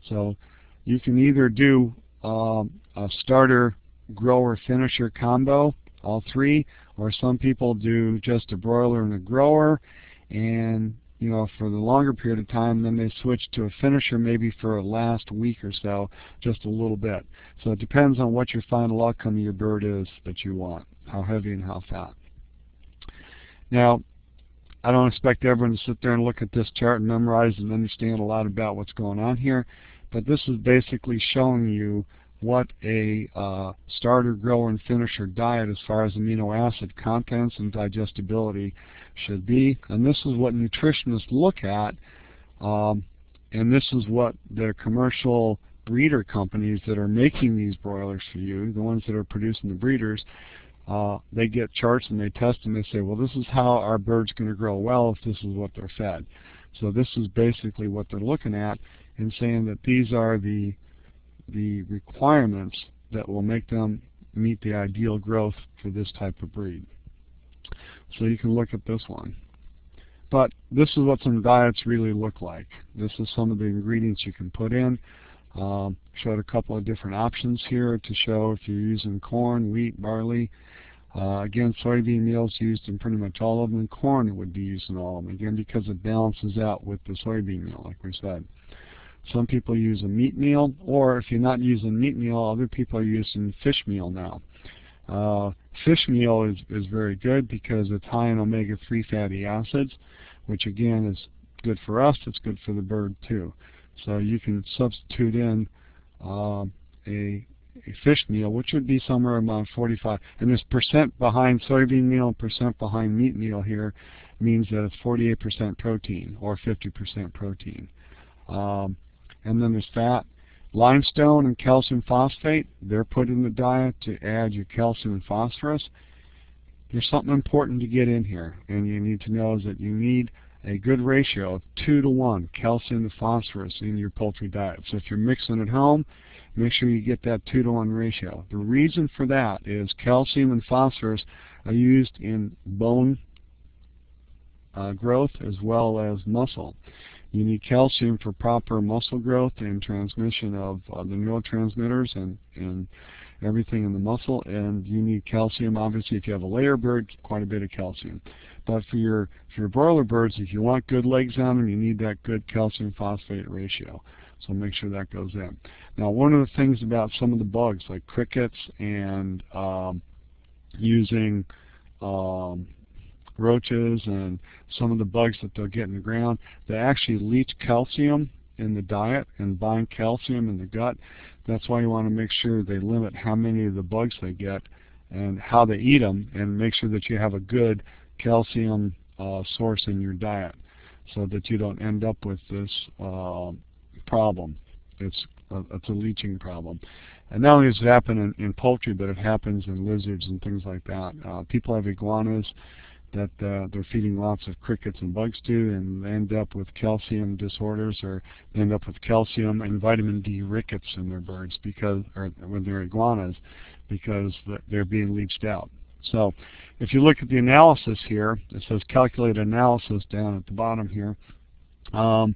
So you can either do um, a starter grower finisher combo, all three, or some people do just a broiler and a grower and you know, for the longer period of time, then they switch to a finisher maybe for a last week or so, just a little bit. So it depends on what your final outcome of your bird is that you want, how heavy and how fat. Now, I don't expect everyone to sit there and look at this chart and memorize and understand a lot about what's going on here, but this is basically showing you what a uh, starter, grower, and finisher diet as far as amino acid contents and digestibility should be. And this is what nutritionists look at, um, and this is what the commercial breeder companies that are making these broilers for you, the ones that are producing the breeders, uh, they get charts and they test and they say, well, this is how our bird's going to grow well if this is what they're fed. So this is basically what they're looking at and saying that these are the the requirements that will make them meet the ideal growth for this type of breed. So you can look at this one. But this is what some diets really look like. This is some of the ingredients you can put in. Um, showed a couple of different options here to show if you're using corn, wheat, barley. Uh, again, soybean meal is used in pretty much all of them, corn would be used in all of them, again, because it balances out with the soybean meal, like we said. Some people use a meat meal, or if you're not using meat meal, other people are using fish meal now. Uh, fish meal is, is very good because it's high in omega-3 fatty acids, which again is good for us, it's good for the bird too. So you can substitute in uh, a, a fish meal, which would be somewhere around 45. And this percent behind soybean meal and percent behind meat meal here means that it's 48% protein or 50% protein. Um, and then there's fat. Limestone and calcium phosphate, they're put in the diet to add your calcium and phosphorus. There's something important to get in here, and you need to know is that you need a good ratio of 2 to 1 calcium to phosphorus in your poultry diet. So if you're mixing at home, make sure you get that 2 to 1 ratio. The reason for that is calcium and phosphorus are used in bone uh, growth as well as muscle. You need calcium for proper muscle growth and transmission of uh, the neurotransmitters and, and everything in the muscle, and you need calcium. Obviously, if you have a layer bird, quite a bit of calcium. But for your for your broiler birds, if you want good legs on them, you need that good calcium phosphate ratio. So make sure that goes in. Now, one of the things about some of the bugs, like crickets and um, using um, roaches and some of the bugs that they'll get in the ground, they actually leach calcium in the diet and bind calcium in the gut. That's why you want to make sure they limit how many of the bugs they get and how they eat them and make sure that you have a good calcium uh, source in your diet so that you don't end up with this uh, problem. It's a, it's a leaching problem. And not only does it happen in, in poultry, but it happens in lizards and things like that. Uh, people have iguanas that uh, they're feeding lots of crickets and bugs to and end up with calcium disorders or end up with calcium and vitamin D rickets in their birds because, or when they're iguanas, because they're being leached out. So if you look at the analysis here, it says calculate analysis down at the bottom here. Um,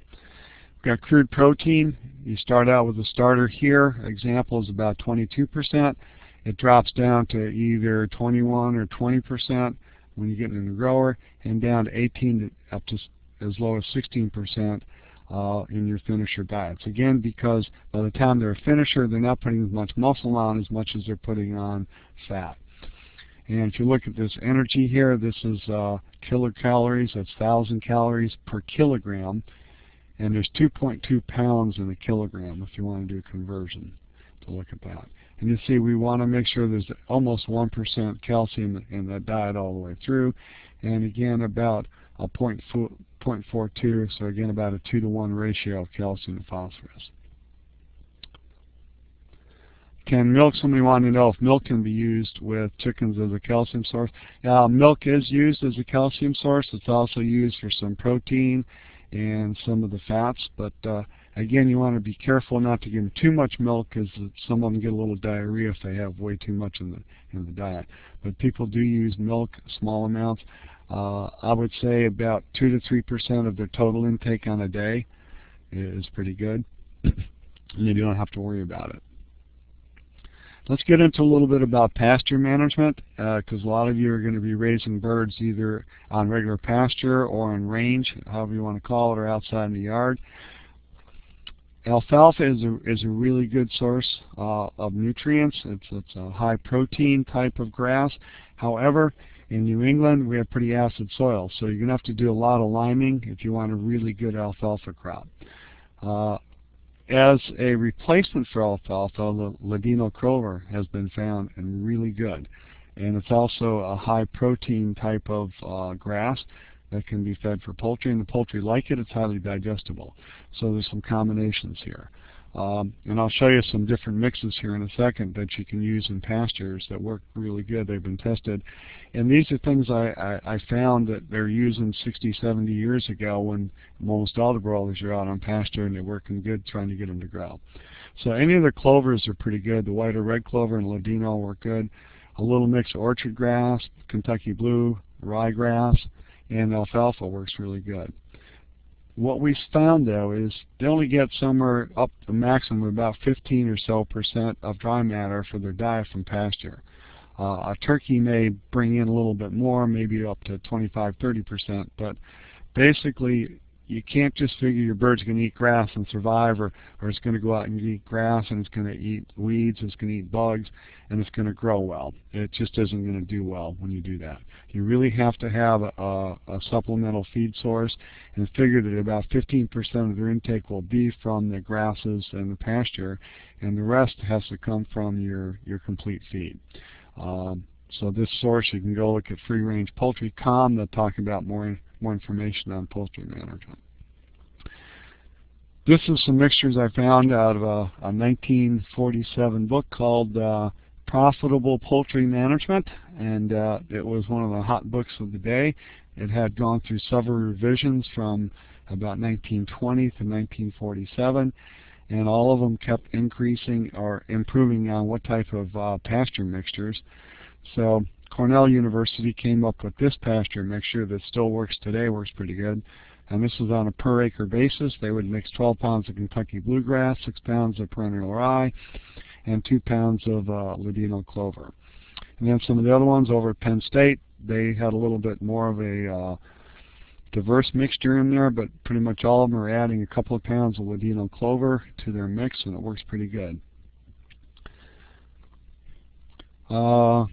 got crude protein. You start out with a starter here. Example is about 22%. It drops down to either 21 or 20% when you get in the grower, and down to 18 to up to as low as 16% uh, in your finisher diets. Again, because by the time they're a finisher, they're not putting as much muscle on as much as they're putting on fat. And if you look at this energy here, this is uh, kilocalories. That's 1,000 calories per kilogram. And there's 2.2 pounds in a kilogram if you want to do a conversion to look at that. And you see we want to make sure there's almost 1% calcium in that diet all the way through. And again, about a 0.42, so again about a 2 to 1 ratio of calcium to phosphorus. Can milk, somebody wanted to know if milk can be used with chickens as a calcium source. Uh, milk is used as a calcium source. It's also used for some protein and some of the fats, but uh, Again, you want to be careful not to give them too much milk because some of them get a little diarrhea if they have way too much in the in the diet. But people do use milk, small amounts. Uh, I would say about two to three percent of their total intake on a day is pretty good, and you don't have to worry about it. Let's get into a little bit about pasture management because uh, a lot of you are going to be raising birds either on regular pasture or in range, however you want to call it, or outside in the yard. Alfalfa is a, is a really good source uh, of nutrients. It's, it's a high protein type of grass. However, in New England, we have pretty acid soil, so you're going to have to do a lot of liming if you want a really good alfalfa crop. Uh, as a replacement for alfalfa, the Ladino clover has been found and really good. And it's also a high protein type of uh, grass that can be fed for poultry, and the poultry like it. It's highly digestible. So there's some combinations here. Um, and I'll show you some different mixes here in a second that you can use in pastures that work really good. They've been tested. And these are things I, I, I found that they're using 60, 70 years ago when almost all the broilers are out on pasture and they're working good trying to get them to grow. So any of the clovers are pretty good. The white or red clover and Ladino work good. A little mix of orchard grass, Kentucky blue, ryegrass, and alfalfa works really good. What we found though is they only get somewhere up to maximum about 15 or so percent of dry matter for their diet from pasture. Uh, a turkey may bring in a little bit more, maybe up to 25, 30 percent, but basically you can't just figure your bird's going to eat grass and survive or, or it's going to go out and eat grass and it's going to eat weeds, it's going to eat bugs, and it's going to grow well. It just isn't going to do well when you do that. You really have to have a, a supplemental feed source and figure that about 15% of their intake will be from the grasses and the pasture and the rest has to come from your, your complete feed. Um, so this source, you can go look at Free Range Poultry Com. They'll talk about more more information on poultry management. This is some mixtures I found out of a, a 1947 book called uh, Profitable Poultry Management, and uh, it was one of the hot books of the day. It had gone through several revisions from about 1920 to 1947, and all of them kept increasing or improving on what type of uh, pasture mixtures. So Cornell University came up with this pasture mixture that still works today, works pretty good. And this is on a per acre basis. They would mix 12 pounds of Kentucky bluegrass, 6 pounds of perennial rye, and two pounds of uh, Ladino clover. And then some of the other ones over at Penn State, they had a little bit more of a uh, diverse mixture in there, but pretty much all of them are adding a couple of pounds of Ladino clover to their mix, and it works pretty good. Uh,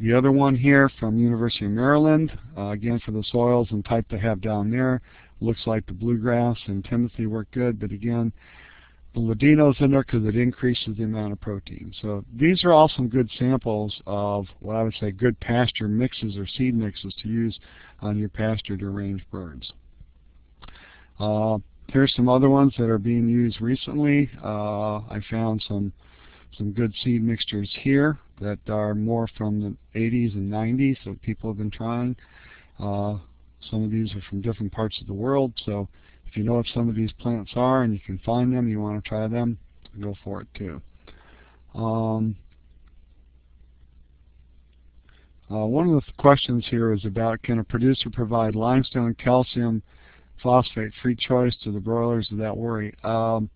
the other one here from University of Maryland, uh, again for the soils and type they have down there, looks like the bluegrass and Timothy work good, but again, the Ladino's in there because it increases the amount of protein. So these are all some good samples of what I would say good pasture mixes or seed mixes to use on your pasture to range birds. Uh, here's some other ones that are being used recently. Uh, I found some some good seed mixtures here that are more from the 80s and 90s that people have been trying. Uh, some of these are from different parts of the world, so if you know what some of these plants are and you can find them, you want to try them, go for it too. Um, uh, one of the questions here is about can a producer provide limestone calcium phosphate free choice to the broilers without worry? Um,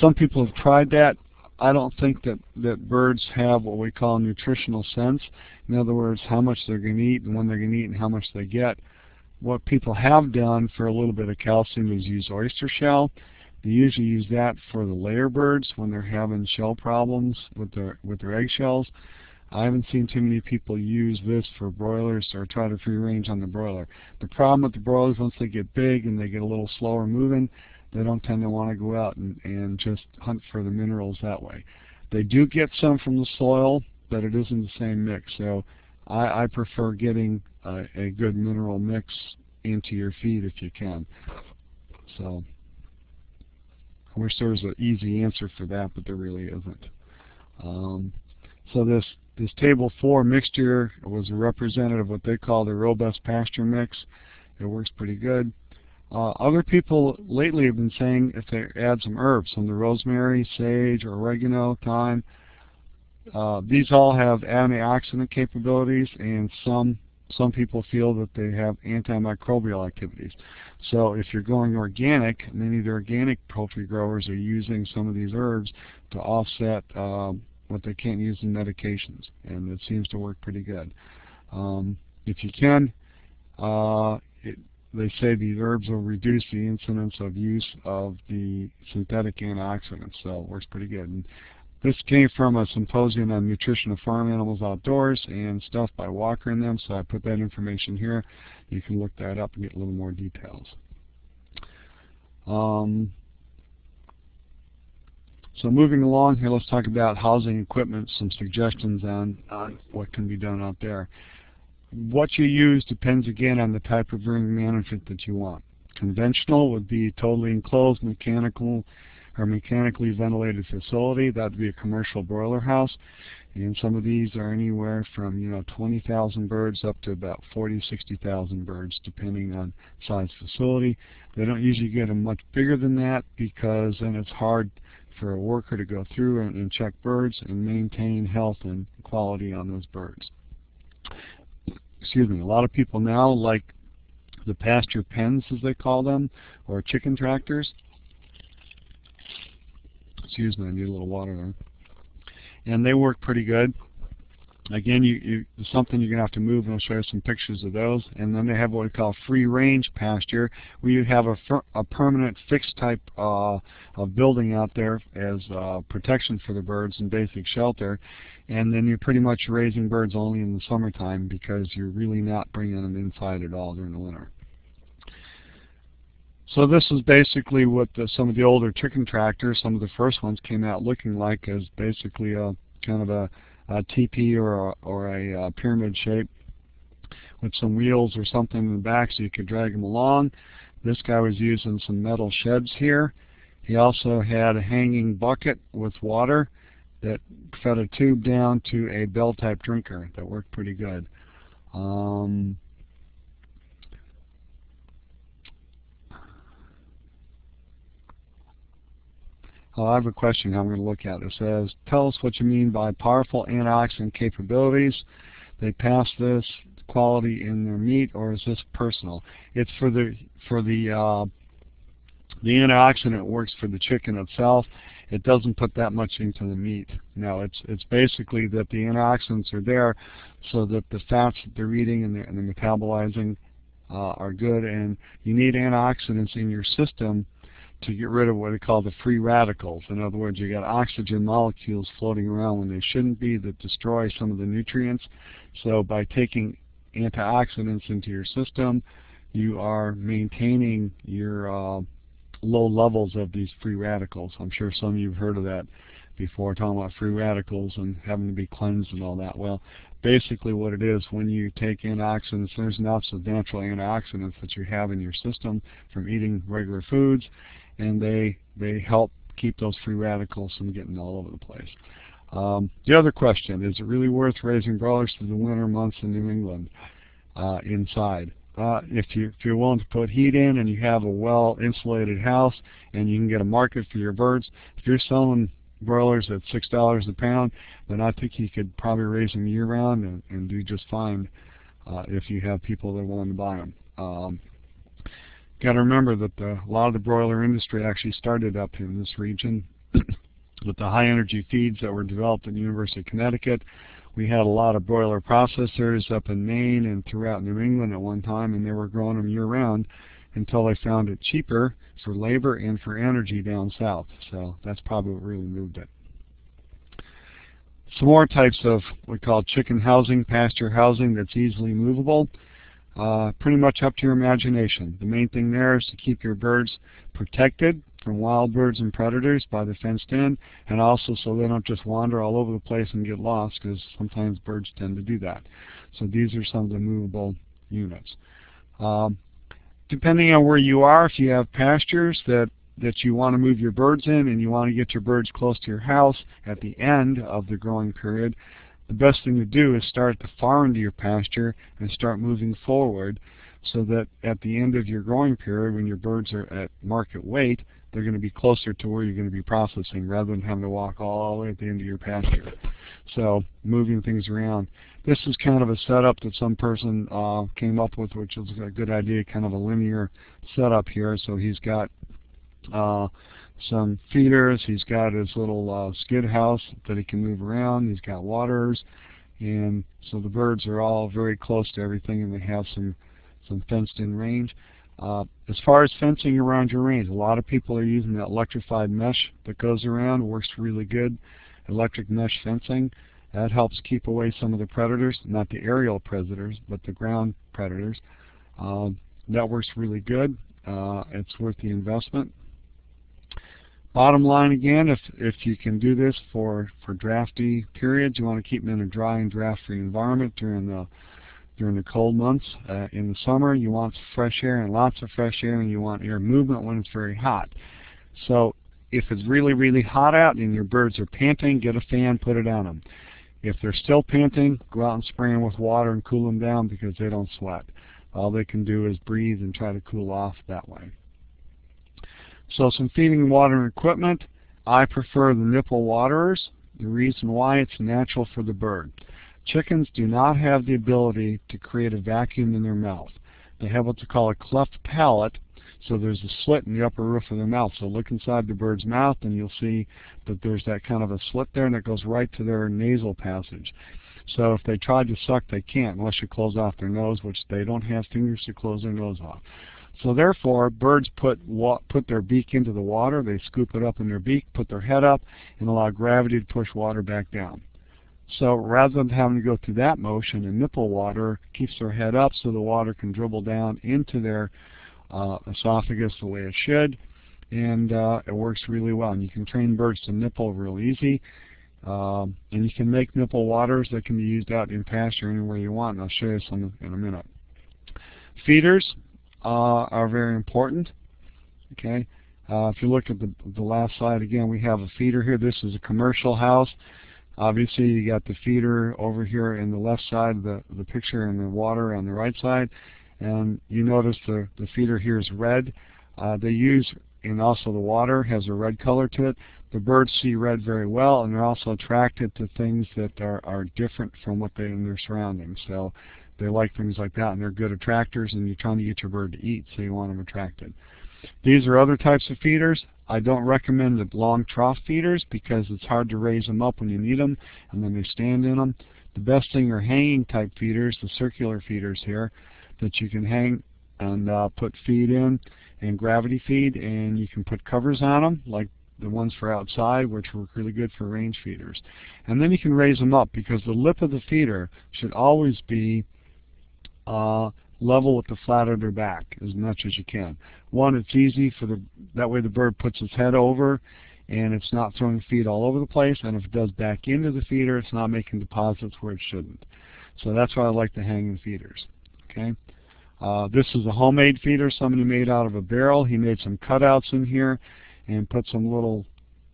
some people have tried that. I don't think that, that birds have what we call nutritional sense. In other words, how much they're going to eat and when they're going to eat and how much they get. What people have done for a little bit of calcium is use oyster shell. They usually use that for the layer birds when they're having shell problems with their with their eggshells. I haven't seen too many people use this for broilers or try to free range on the broiler. The problem with the broilers, once they get big and they get a little slower moving, they don't tend to want to go out and, and just hunt for the minerals that way. They do get some from the soil, but it isn't the same mix. So I, I prefer getting a good mineral mix into your feed if you can. So I wish there was an easy answer for that, but there really isn't. Um, so this this table 4 mixture was a representative of what they call the robust pasture mix. It works pretty good. Uh, other people lately have been saying if they add some herbs, some of the rosemary, sage, oregano, thyme, uh, these all have antioxidant capabilities and some some people feel that they have antimicrobial activities. So if you're going organic, many of the organic poultry growers are using some of these herbs to offset uh, what they can't use in medications, and it seems to work pretty good. Um, if you can, uh, it, they say these herbs will reduce the incidence of use of the synthetic antioxidants, so it works pretty good. And this came from a symposium on nutrition of farm animals outdoors and stuff by Walker and them, so I put that information here. You can look that up and get a little more details. Um, so moving along here, let's talk about housing equipment, some suggestions on, on what can be done out there. What you use depends again on the type of ring management that you want. Conventional would be totally enclosed mechanical or mechanically ventilated facility. That would be a commercial broiler house. And some of these are anywhere from you know 20,000 birds up to about 40, 60,000 birds, depending on size facility. They don't usually get them much bigger than that because then it's hard for a worker to go through and, and check birds and maintain health and quality on those birds excuse me, a lot of people now like the pasture pens as they call them, or chicken tractors. Excuse me, I need a little water there. And they work pretty good. Again, you, you, something you're going to have to move, and I'll show you some pictures of those. And then they have what we call free-range pasture, where you have a, a permanent fixed type uh, of building out there as uh, protection for the birds and basic shelter. And then you're pretty much raising birds only in the summertime because you're really not bringing them inside at all during the winter. So this is basically what the, some of the older chicken tractors, some of the first ones came out looking like as basically a kind of a a teepee or a, or a uh, pyramid shape with some wheels or something in the back so you could drag them along. This guy was using some metal sheds here. He also had a hanging bucket with water that fed a tube down to a bell-type drinker that worked pretty good. Um, Oh, I have a question I'm going to look at. It says, tell us what you mean by powerful antioxidant capabilities. They pass this quality in their meat, or is this personal? It's for the for the uh, the antioxidant works for the chicken itself, it doesn't put that much into the meat. No, it's it's basically that the antioxidants are there so that the fats that they're eating and they're, and they're metabolizing uh, are good, and you need antioxidants in your system to get rid of what they call the free radicals. In other words, you got oxygen molecules floating around when they shouldn't be that destroy some of the nutrients. So by taking antioxidants into your system, you are maintaining your uh, low levels of these free radicals. I'm sure some of you have heard of that before, talking about free radicals and having to be cleansed and all that. Well, basically what it is, when you take antioxidants, there's enough of natural antioxidants that you have in your system from eating regular foods, and they, they help keep those free radicals from getting all over the place. Um, the other question, is it really worth raising broilers through the winter months in New England uh, inside? Uh, if, you, if you're willing to put heat in and you have a well-insulated house and you can get a market for your birds, if you're selling broilers at $6 a pound, then I think you could probably raise them year-round and, and do just fine uh, if you have people that are willing to buy them. Um, Got to remember that the, a lot of the broiler industry actually started up in this region with the high energy feeds that were developed at the University of Connecticut. We had a lot of broiler processors up in Maine and throughout New England at one time, and they were growing them year-round until they found it cheaper for labor and for energy down south. So that's probably what really moved it. Some more types of what we call chicken housing, pasture housing that's easily movable. Uh, pretty much up to your imagination. The main thing there is to keep your birds protected from wild birds and predators by the fenced in, and also so they don't just wander all over the place and get lost, because sometimes birds tend to do that. So these are some of the movable units. Um, depending on where you are, if you have pastures that that you want to move your birds in and you want to get your birds close to your house at the end of the growing period, the best thing to do is start at the far end of your pasture and start moving forward so that at the end of your growing period when your birds are at market weight, they're going to be closer to where you're going to be processing rather than having to walk all the way at the end of your pasture. So moving things around. This is kind of a setup that some person uh, came up with, which is a good idea, kind of a linear setup here. So he's got uh, some feeders. He's got his little uh, skid house that he can move around. He's got waters. And so the birds are all very close to everything, and they have some, some fenced-in range. Uh, as far as fencing around your range, a lot of people are using the electrified mesh that goes around. Works really good. Electric mesh fencing. That helps keep away some of the predators, not the aerial predators, but the ground predators. Uh, that works really good. Uh, it's worth the investment. Bottom line again, if, if you can do this for, for drafty periods, you want to keep them in a dry and draft-free environment during the during the cold months. Uh, in the summer, you want fresh air and lots of fresh air, and you want air movement when it's very hot. So if it's really, really hot out and your birds are panting, get a fan, put it on them. If they're still panting, go out and spray them with water and cool them down because they don't sweat. All they can do is breathe and try to cool off that way. So some feeding water equipment. I prefer the nipple waterers. The reason why, it's natural for the bird. Chickens do not have the ability to create a vacuum in their mouth. They have what they call a cleft palate, so there's a slit in the upper roof of their mouth. So look inside the bird's mouth and you'll see that there's that kind of a slit there and it goes right to their nasal passage. So if they try to suck, they can't unless you close off their nose, which they don't have fingers to close their nose off. So therefore, birds put put their beak into the water, they scoop it up in their beak, put their head up, and allow gravity to push water back down. So rather than having to go through that motion, a nipple water keeps their head up so the water can dribble down into their uh, esophagus the way it should, and uh, it works really well. And you can train birds to nipple real easy. Um, and you can make nipple waters that can be used out in pasture anywhere you want, and I'll show you some in a minute. Feeders, are very important. Okay, uh, if you look at the, the last slide again, we have a feeder here. This is a commercial house. Obviously, you got the feeder over here in the left side of the, the picture and the water on the right side. And you notice the, the feeder here is red. Uh, they use, and also the water has a red color to it. The birds see red very well, and they're also attracted to things that are, are different from what they in their surroundings. So they like things like that, and they're good attractors, and you're trying to get your bird to eat, so you want them attracted. These are other types of feeders. I don't recommend the long trough feeders because it's hard to raise them up when you need them and then they stand in them. The best thing are hanging type feeders, the circular feeders here, that you can hang and uh, put feed in and gravity feed and you can put covers on them like the ones for outside which work really good for range feeders. And then you can raise them up because the lip of the feeder should always be uh, level with the flat of their back as much as you can. One, it's easy for the that way the bird puts its head over and it's not throwing feed all over the place and if it does back into the feeder it's not making deposits where it shouldn't. So that's why I like the hanging feeders. Okay. Uh, this is a homemade feeder somebody made out of a barrel. He made some cutouts in here and put some little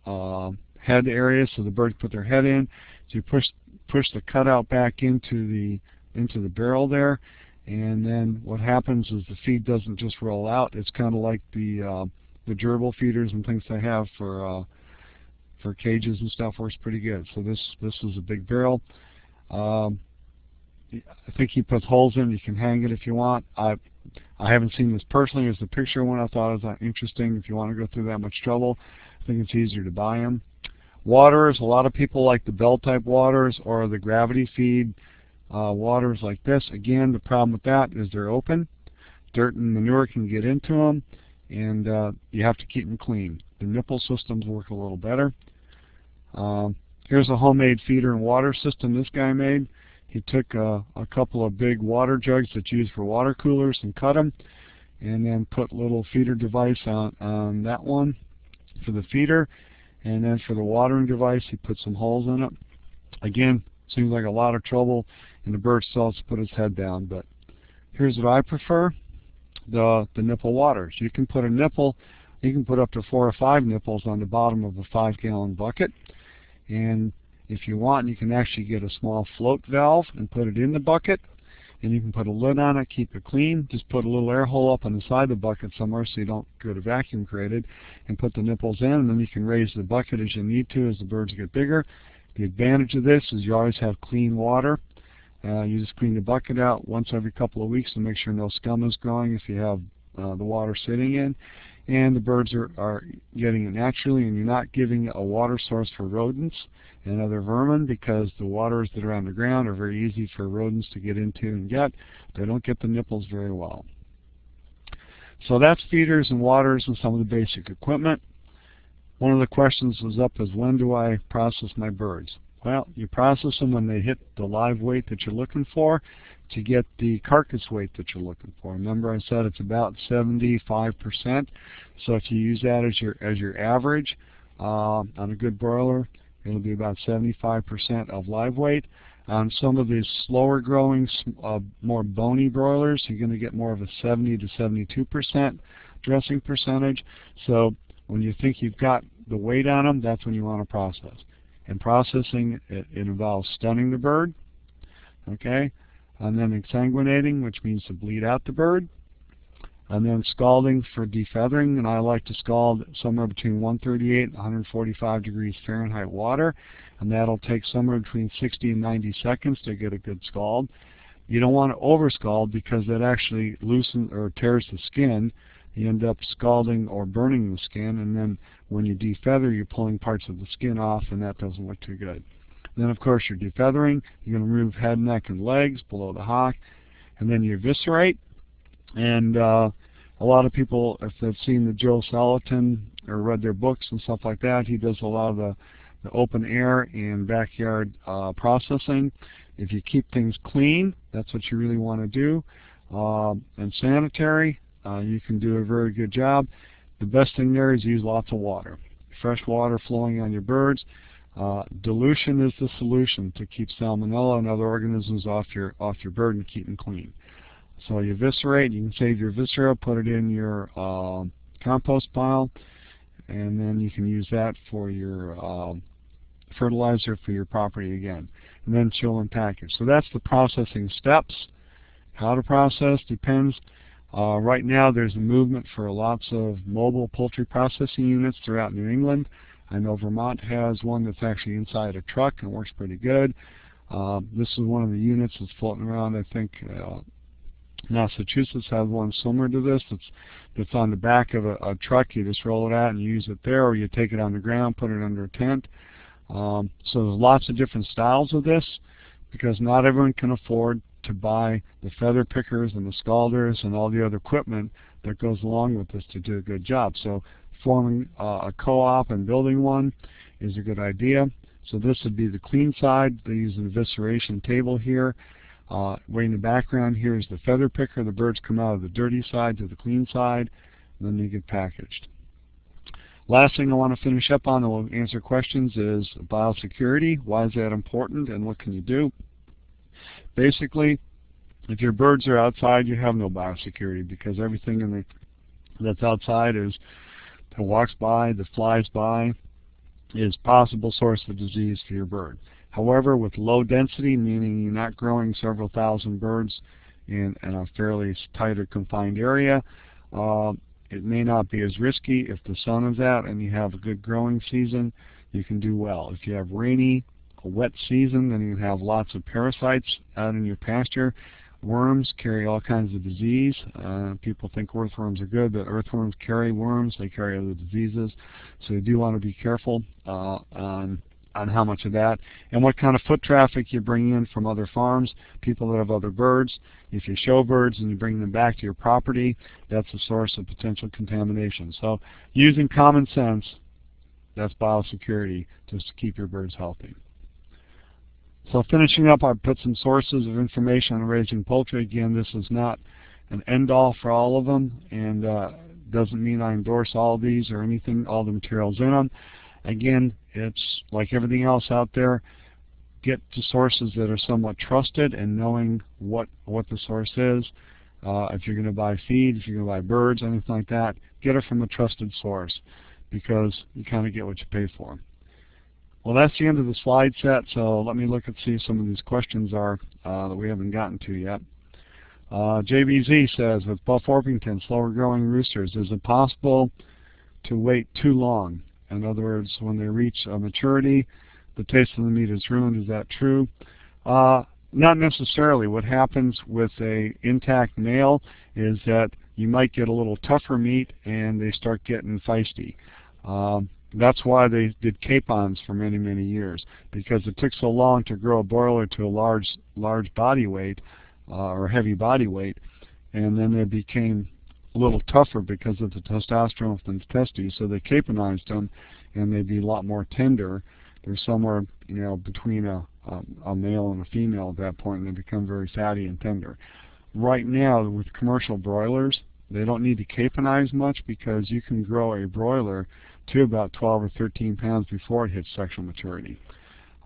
uh, head areas so the birds put their head in. So you push push the cutout back into the into the barrel there and then what happens is the feed doesn't just roll out. It's kind of like the uh, the gerbil feeders and things they have for uh, for cages and stuff works pretty good. So this this is a big barrel. Um, I think he puts holes in. You can hang it if you want. I I haven't seen this personally. There's a picture one I thought was interesting. If you want to go through that much trouble, I think it's easier to buy them. Waters. A lot of people like the bell type waters or the gravity feed uh, waters like this. Again, the problem with that is they're open. Dirt and manure can get into them, and uh, you have to keep them clean. The nipple systems work a little better. Um, here's a homemade feeder and water system this guy made. He took uh, a couple of big water jugs that's used for water coolers and cut them, and then put little feeder device on, on that one for the feeder, and then for the watering device he put some holes in it. Again, seems like a lot of trouble and the bird still has to put his head down. But here's what I prefer, the, the nipple waters. You can put a nipple, you can put up to four or five nipples on the bottom of a five gallon bucket. And if you want, you can actually get a small float valve and put it in the bucket. And you can put a lid on it, keep it clean. Just put a little air hole up on the side of the bucket somewhere so you don't get a vacuum created. And put the nipples in, and then you can raise the bucket as you need to as the birds get bigger. The advantage of this is you always have clean water. Uh, you just clean the bucket out once every couple of weeks to make sure no scum is growing if you have uh, the water sitting in. And the birds are, are getting it naturally and you're not giving a water source for rodents and other vermin because the waters that are on the ground are very easy for rodents to get into and get. They don't get the nipples very well. So that's feeders and waters and some of the basic equipment. One of the questions was up is when do I process my birds? Well, you process them when they hit the live weight that you're looking for to get the carcass weight that you're looking for. Remember I said it's about 75%. So if you use that as your as your average uh, on a good broiler, it'll be about 75% of live weight. On some of these slower growing, uh, more bony broilers, you're going to get more of a 70 to 72% dressing percentage. So when you think you've got the weight on them, that's when you want to process. And processing, it, it involves stunning the bird, okay, and then exsanguinating, which means to bleed out the bird, and then scalding for defeathering, and I like to scald somewhere between 138 and 145 degrees Fahrenheit water, and that'll take somewhere between 60 and 90 seconds to get a good scald. You don't want to over scald because that actually loosens or tears the skin, you end up scalding or burning the skin, and then when you defeather, you're pulling parts of the skin off, and that doesn't look too good. Then, of course, you're defeathering. You're going to remove head, neck, and legs below the hock, and then you eviscerate. And uh, a lot of people, if they've seen the Joel Salatin or read their books and stuff like that, he does a lot of the, the open air and backyard uh, processing. If you keep things clean, that's what you really want to do, uh, and sanitary, uh, you can do a very good job. The best thing there is use lots of water. Fresh water flowing on your birds. Uh, dilution is the solution to keep salmonella and other organisms off your off your bird and keep them clean. So you eviscerate, you can save your viscera, put it in your uh, compost pile, and then you can use that for your uh, fertilizer for your property again. And then chill and package. So that's the processing steps. How to process depends. Uh, right now there's a movement for lots of mobile poultry processing units throughout New England. I know Vermont has one that's actually inside a truck and works pretty good. Uh, this is one of the units that's floating around, I think, uh, Massachusetts has one similar to this. It's that's on the back of a, a, truck. You just roll it out and use it there, or you take it on the ground, put it under a tent. Um, so there's lots of different styles of this because not everyone can afford to buy the feather pickers and the scalders and all the other equipment that goes along with this to do a good job. So forming uh, a co-op and building one is a good idea. So this would be the clean side. They use an evisceration table here. Uh, way in the background here is the feather picker. The birds come out of the dirty side to the clean side, and then they get packaged. Last thing I want to finish up on and we'll answer questions is biosecurity. Why is that important and what can you do? Basically, if your birds are outside, you have no biosecurity because everything in the, that's outside is that walks by, that flies by, is possible source of disease for your bird. However, with low density, meaning you're not growing several thousand birds in, in a fairly tight or confined area, uh, it may not be as risky. If the sun is out and you have a good growing season, you can do well. If you have rainy, a wet season, then you have lots of parasites out in your pasture. Worms carry all kinds of disease. Uh, people think earthworms are good, but earthworms carry worms. They carry other diseases. So you do want to be careful uh, on on how much of that, and what kind of foot traffic you bring in from other farms, people that have other birds. If you show birds and you bring them back to your property, that's a source of potential contamination. So using common sense, that's biosecurity, just to keep your birds healthy. So finishing up, I put some sources of information on raising poultry. Again, this is not an end-all for all of them, and uh, doesn't mean I endorse all these or anything, all the materials in them. Again, it's like everything else out there, get to sources that are somewhat trusted and knowing what, what the source is. Uh, if you're going to buy feed, if you're going to buy birds, anything like that, get it from a trusted source because you kind of get what you pay for. Well, that's the end of the slide set, so let me look and see some of these questions are uh, that we haven't gotten to yet. Uh, JBZ says, with Buff Orpington, slower growing roosters, is it possible to wait too long? In other words, when they reach uh, maturity, the taste of the meat is ruined. Is that true? Uh, not necessarily. What happens with a intact male is that you might get a little tougher meat and they start getting feisty. Um, that's why they did capons for many, many years because it took so long to grow a broiler to a large, large body weight uh, or heavy body weight, and then they became a little tougher because of the testosterone from the testes, so they caponized them, and they'd be a lot more tender. They're somewhere, you know, between a, a, a male and a female at that point, and they become very fatty and tender. Right now, with commercial broilers, they don't need to caponize much because you can grow a broiler to about 12 or 13 pounds before it hits sexual maturity.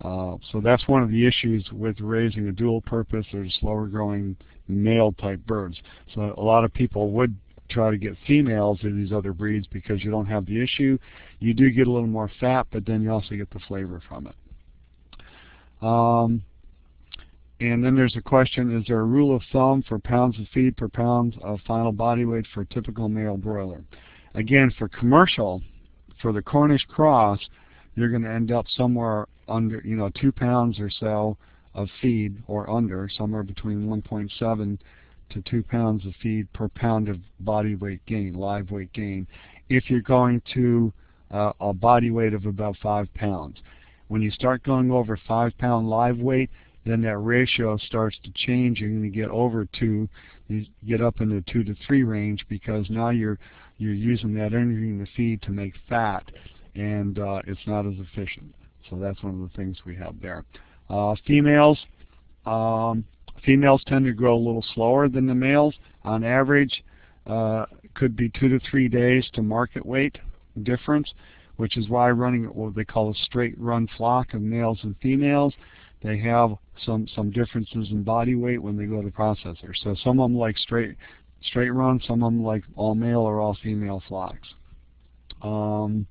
Uh, so that's one of the issues with raising a dual purpose or slower growing male type birds. So a lot of people would try to get females in these other breeds because you don't have the issue. You do get a little more fat, but then you also get the flavor from it. Um, and then there's a question, is there a rule of thumb for pounds of feed per pound of final body weight for a typical male broiler? Again, for commercial, for the Cornish cross, you're going to end up somewhere under, you know, two pounds or so of feed or under, somewhere between 1.7 to 2 pounds of feed per pound of body weight gain, live weight gain, if you're going to uh, a body weight of about 5 pounds. When you start going over 5 pound live weight, then that ratio starts to change. Going to get over 2, you get up in the 2 to 3 range because now you're you're using that energy in the feed to make fat, and uh, it's not as efficient. So that's one of the things we have there. Uh, females, um, Females tend to grow a little slower than the males. On average, uh, could be two to three days to market weight difference, which is why running what they call a straight run flock of males and females, they have some some differences in body weight when they go to the processor. So some of them like straight straight run, some of them like all male or all female flocks. Um,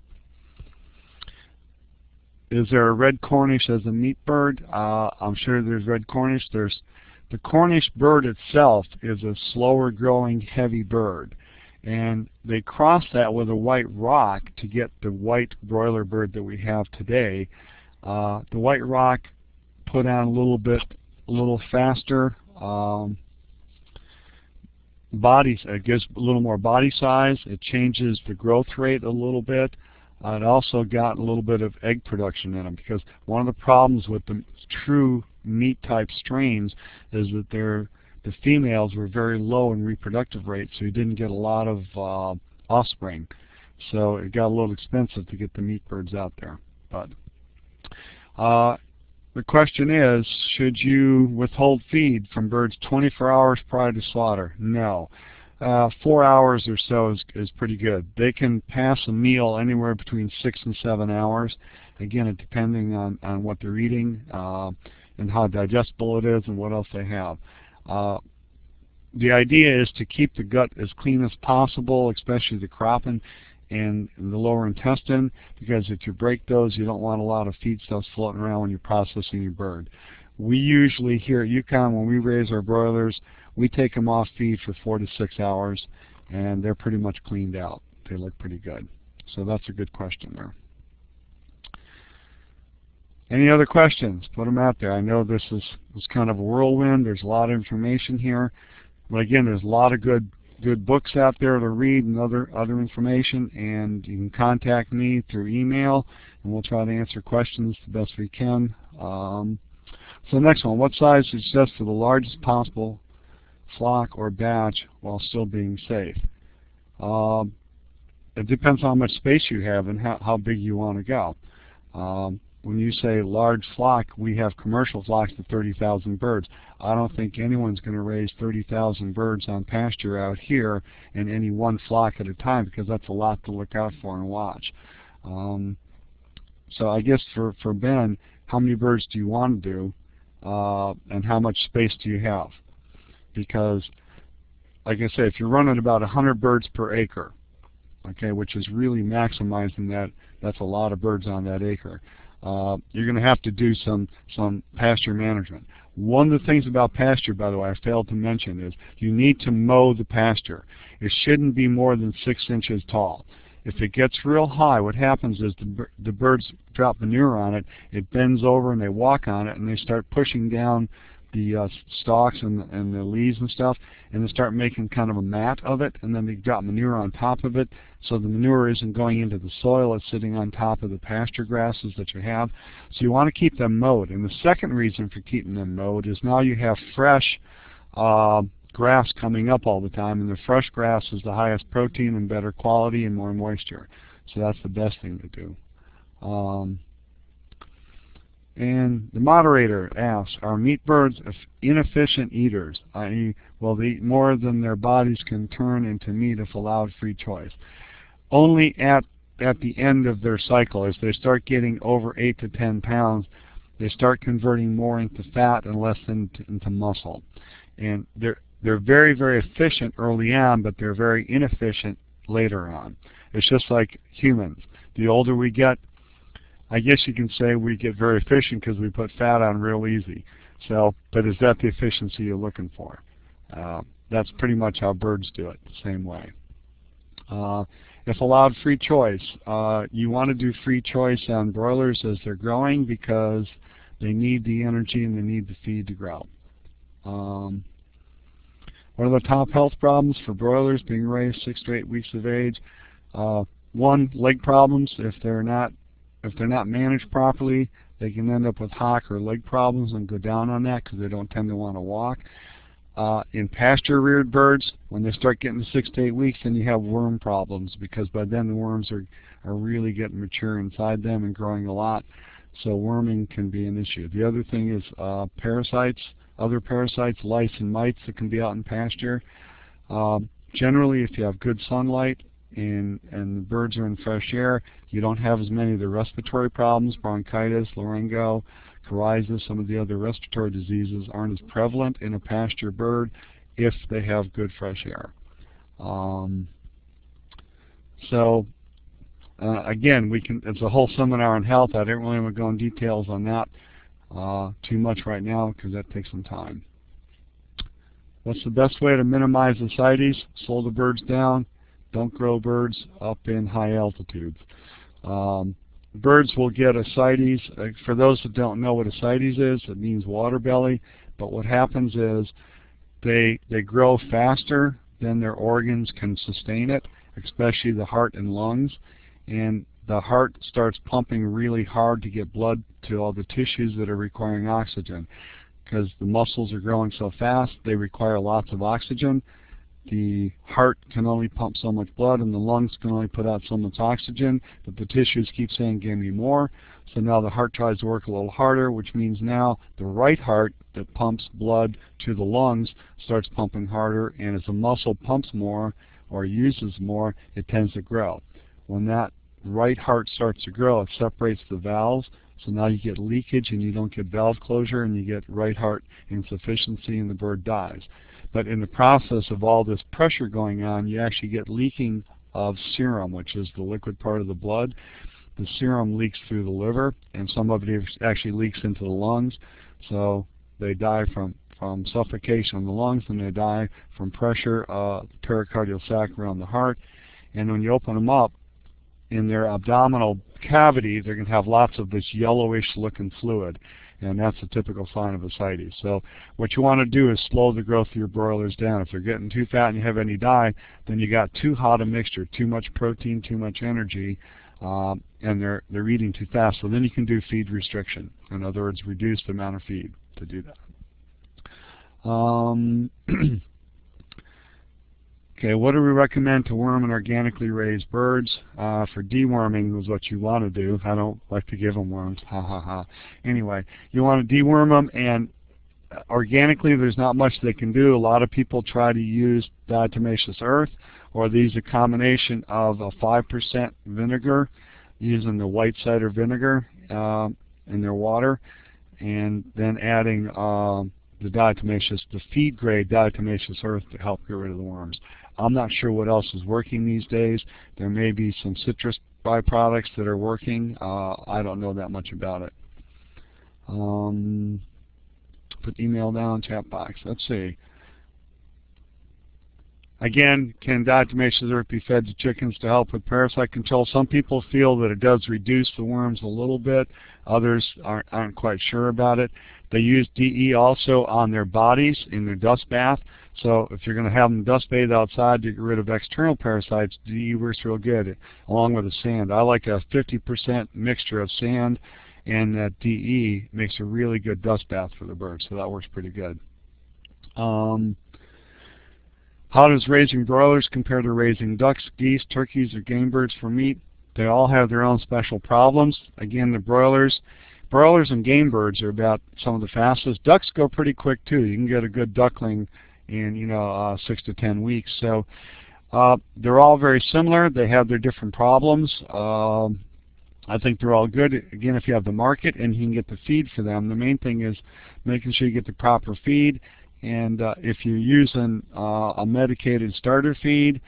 is there a red Cornish as a meat bird? Uh, I'm sure there's red Cornish. There's the Cornish bird itself is a slower growing heavy bird and they cross that with a white rock to get the white broiler bird that we have today. Uh, the white rock put on a little bit, a little faster, um, body, it gives a little more body size. It changes the growth rate a little bit. Uh, it also got a little bit of egg production in them because one of the problems with the true meat type strains is that they're, the females were very low in reproductive rate, so you didn't get a lot of uh, offspring. So it got a little expensive to get the meat birds out there. But uh, the question is, should you withhold feed from birds 24 hours prior to slaughter? No. Uh, four hours or so is, is pretty good. They can pass a meal anywhere between six and seven hours. Again, depending on, on what they're eating uh, and how digestible it is and what else they have. Uh, the idea is to keep the gut as clean as possible, especially the cropping and the lower intestine because if you break those you don't want a lot of feed feedstuffs floating around when you're processing your bird. We usually here at UConn when we raise our broilers we take them off feed for four to six hours and they're pretty much cleaned out. They look pretty good. So that's a good question there. Any other questions? Put them out there. I know this is, is kind of a whirlwind. There's a lot of information here. But again, there's a lot of good good books out there to read and other other information and you can contact me through email and we'll try to answer questions the best we can. Um, so the next one, what size is best for the largest possible flock or batch while still being safe? Um, it depends on how much space you have and how, how big you want to go. Um, when you say large flock, we have commercial flocks of 30,000 birds. I don't think anyone's going to raise 30,000 birds on pasture out here in any one flock at a time because that's a lot to look out for and watch. Um, so I guess for, for Ben, how many birds do you want to do uh, and how much space do you have? Because, like I say, if you're running about 100 birds per acre, okay, which is really maximizing that, that's a lot of birds on that acre uh, you're going to have to do some some pasture management. One of the things about pasture, by the way, I failed to mention is you need to mow the pasture. It shouldn't be more than six inches tall. If it gets real high, what happens is the, the birds drop manure on it, it bends over and they walk on it and they start pushing down the uh, stalks and, and the leaves and stuff, and then start making kind of a mat of it, and then they drop manure on top of it, so the manure isn't going into the soil, it's sitting on top of the pasture grasses that you have. So you want to keep them mowed. And the second reason for keeping them mowed is now you have fresh uh, grass coming up all the time, and the fresh grass is the highest protein and better quality and more moisture. So that's the best thing to do. Um, and the moderator asks, are meat birds inefficient eaters, i.e., will they eat more than their bodies can turn into meat if allowed free choice? Only at, at the end of their cycle, as they start getting over 8 to 10 pounds, they start converting more into fat and less into, into muscle. And they're, they're very, very efficient early on, but they're very inefficient later on. It's just like humans. The older we get, I guess you can say we get very efficient because we put fat on real easy. So, but is that the efficiency you're looking for? Uh, that's pretty much how birds do it, the same way. Uh, if allowed free choice, uh, you want to do free choice on broilers as they're growing because they need the energy and they need the feed to grow. Um, what are the top health problems for broilers being raised six to eight weeks of age? Uh, one, leg problems. If they're not if they're not managed properly, they can end up with hock or leg problems and go down on that because they don't tend to want to walk. Uh, in pasture-reared birds, when they start getting six to eight weeks, then you have worm problems because by then the worms are, are really getting mature inside them and growing a lot. So worming can be an issue. The other thing is uh, parasites, other parasites, lice and mites that can be out in pasture. Uh, generally, if you have good sunlight and, and the birds are in fresh air, you don't have as many of the respiratory problems, bronchitis, laryngo, coryza, some of the other respiratory diseases aren't as prevalent in a pasture bird if they have good fresh air. Um, so uh, again, we can. It's a whole seminar on health. I didn't really want to go in details on that uh, too much right now because that takes some time. What's the best way to minimize ascites? Slow the birds down. Don't grow birds up in high altitudes. Um, birds will get ascites. Uh, for those that don't know what ascites is, it means water belly. But what happens is they they grow faster, than their organs can sustain it, especially the heart and lungs. And the heart starts pumping really hard to get blood to all the tissues that are requiring oxygen. Because the muscles are growing so fast, they require lots of oxygen. The heart can only pump so much blood and the lungs can only put out so much oxygen, but the tissues keep saying, give me more. So now the heart tries to work a little harder, which means now the right heart that pumps blood to the lungs starts pumping harder, and as the muscle pumps more or uses more, it tends to grow. When that right heart starts to grow, it separates the valves, so now you get leakage and you don't get valve closure and you get right heart insufficiency and the bird dies. But in the process of all this pressure going on, you actually get leaking of serum, which is the liquid part of the blood. The serum leaks through the liver, and some of it actually leaks into the lungs. So they die from, from suffocation in the lungs, and they die from pressure, uh, pericardial sac around the heart. And when you open them up, in their abdominal cavity, they're going to have lots of this yellowish looking fluid and that's a typical sign of ascites. So what you want to do is slow the growth of your broilers down. If they're getting too fat and you have any die, then you got too hot a mixture, too much protein, too much energy, um, and they're they're eating too fast. So then you can do feed restriction. In other words, reduce the amount of feed to do that. Um, Okay, what do we recommend to worm and organically raised birds? Uh, for deworming is what you want to do. I don't like to give them worms, ha ha ha. Anyway, you want to deworm them and organically there's not much they can do. A lot of people try to use diatomaceous earth or these a combination of a 5% vinegar using the white cider vinegar uh, in their water and then adding uh, the diatomaceous, the feed grade diatomaceous earth to help get rid of the worms. I'm not sure what else is working these days. There may be some citrus byproducts that are working. Uh, I don't know that much about it. Um, put email down, chat box. Let's see. Again, can diatomaceous earth be fed to chickens to help with parasite control? Some people feel that it does reduce the worms a little bit. Others aren't, aren't quite sure about it. They use DE also on their bodies in their dust bath. So if you're going to have them dust bathe outside to get rid of external parasites, DE works real good, along with the sand. I like a 50% mixture of sand and that DE makes a really good dust bath for the birds, so that works pretty good. Um, how does raising broilers compare to raising ducks, geese, turkeys, or game birds for meat? They all have their own special problems. Again, the broilers, broilers and game birds are about some of the fastest. Ducks go pretty quick too. You can get a good duckling in you know uh, six to ten weeks. So uh, they're all very similar. They have their different problems. Uh, I think they're all good. Again, if you have the market and you can get the feed for them, the main thing is making sure you get the proper feed. And uh, if you're using uh, a medicated starter feed,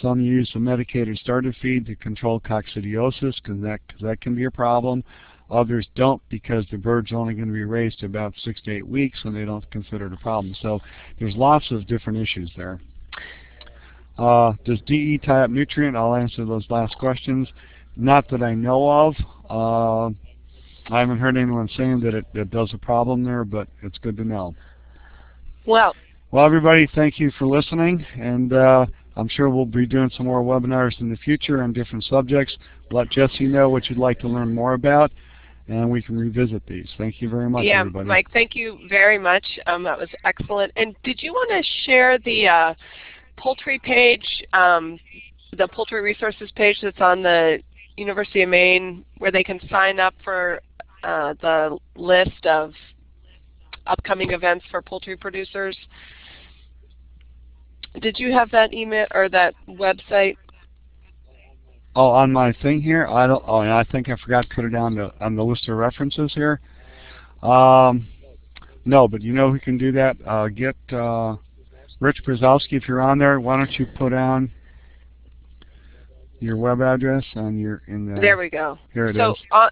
some use a medicated starter feed to control coccidiosis because that, cause that can be a problem. Others don't because the bird's only going to be raised to about six to eight weeks and they don't consider it a problem. So there's lots of different issues there. Uh, does DE tie up nutrient? I'll answer those last questions. Not that I know of. Uh, I haven't heard anyone saying that it, it does a problem there, but it's good to know. Well, well, everybody, thank you for listening, and uh, I'm sure we'll be doing some more webinars in the future on different subjects. Let Jesse know what you'd like to learn more about and we can revisit these. Thank you very much, yeah, everybody. Mike, thank you very much. Um, that was excellent. And did you want to share the uh, poultry page, um, the poultry resources page that's on the University of Maine where they can sign up for uh, the list of upcoming events for poultry producers? Did you have that email or that website Oh, on my thing here, I don't. Oh, and I think I forgot to put it down to, on the list of references here. Um, no, but you know who can do that? Uh, get uh, Rich Brzozowski if you're on there. Why don't you put down your web address and your in the. There we go. Here it so is. On,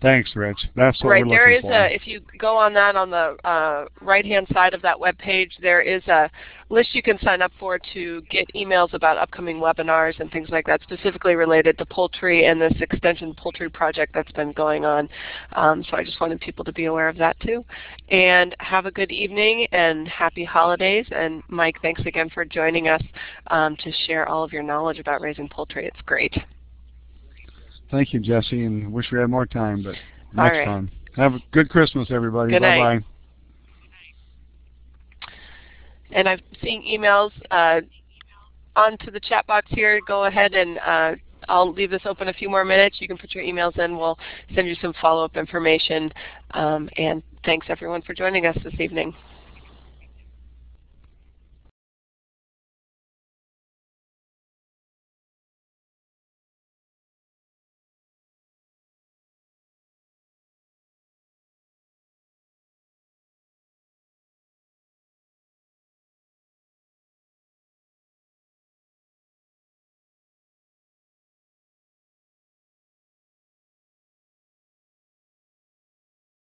Thanks, Rich. That's what right, we're there looking is for. a, if you go on that on the uh, right-hand side of that web page, there is a list you can sign up for to get emails about upcoming webinars and things like that, specifically related to poultry and this extension poultry project that's been going on. Um, so I just wanted people to be aware of that too. And have a good evening and happy holidays. And Mike, thanks again for joining us um, to share all of your knowledge about raising poultry. It's great. Thank you, Jesse, and wish we had more time, but next right. time. Have a good Christmas, everybody. Good night. Bye-bye. And I'm seeing emails uh, onto the chat box here. Go ahead and uh, I'll leave this open a few more minutes. You can put your emails in. We'll send you some follow-up information. Um, and thanks everyone for joining us this evening.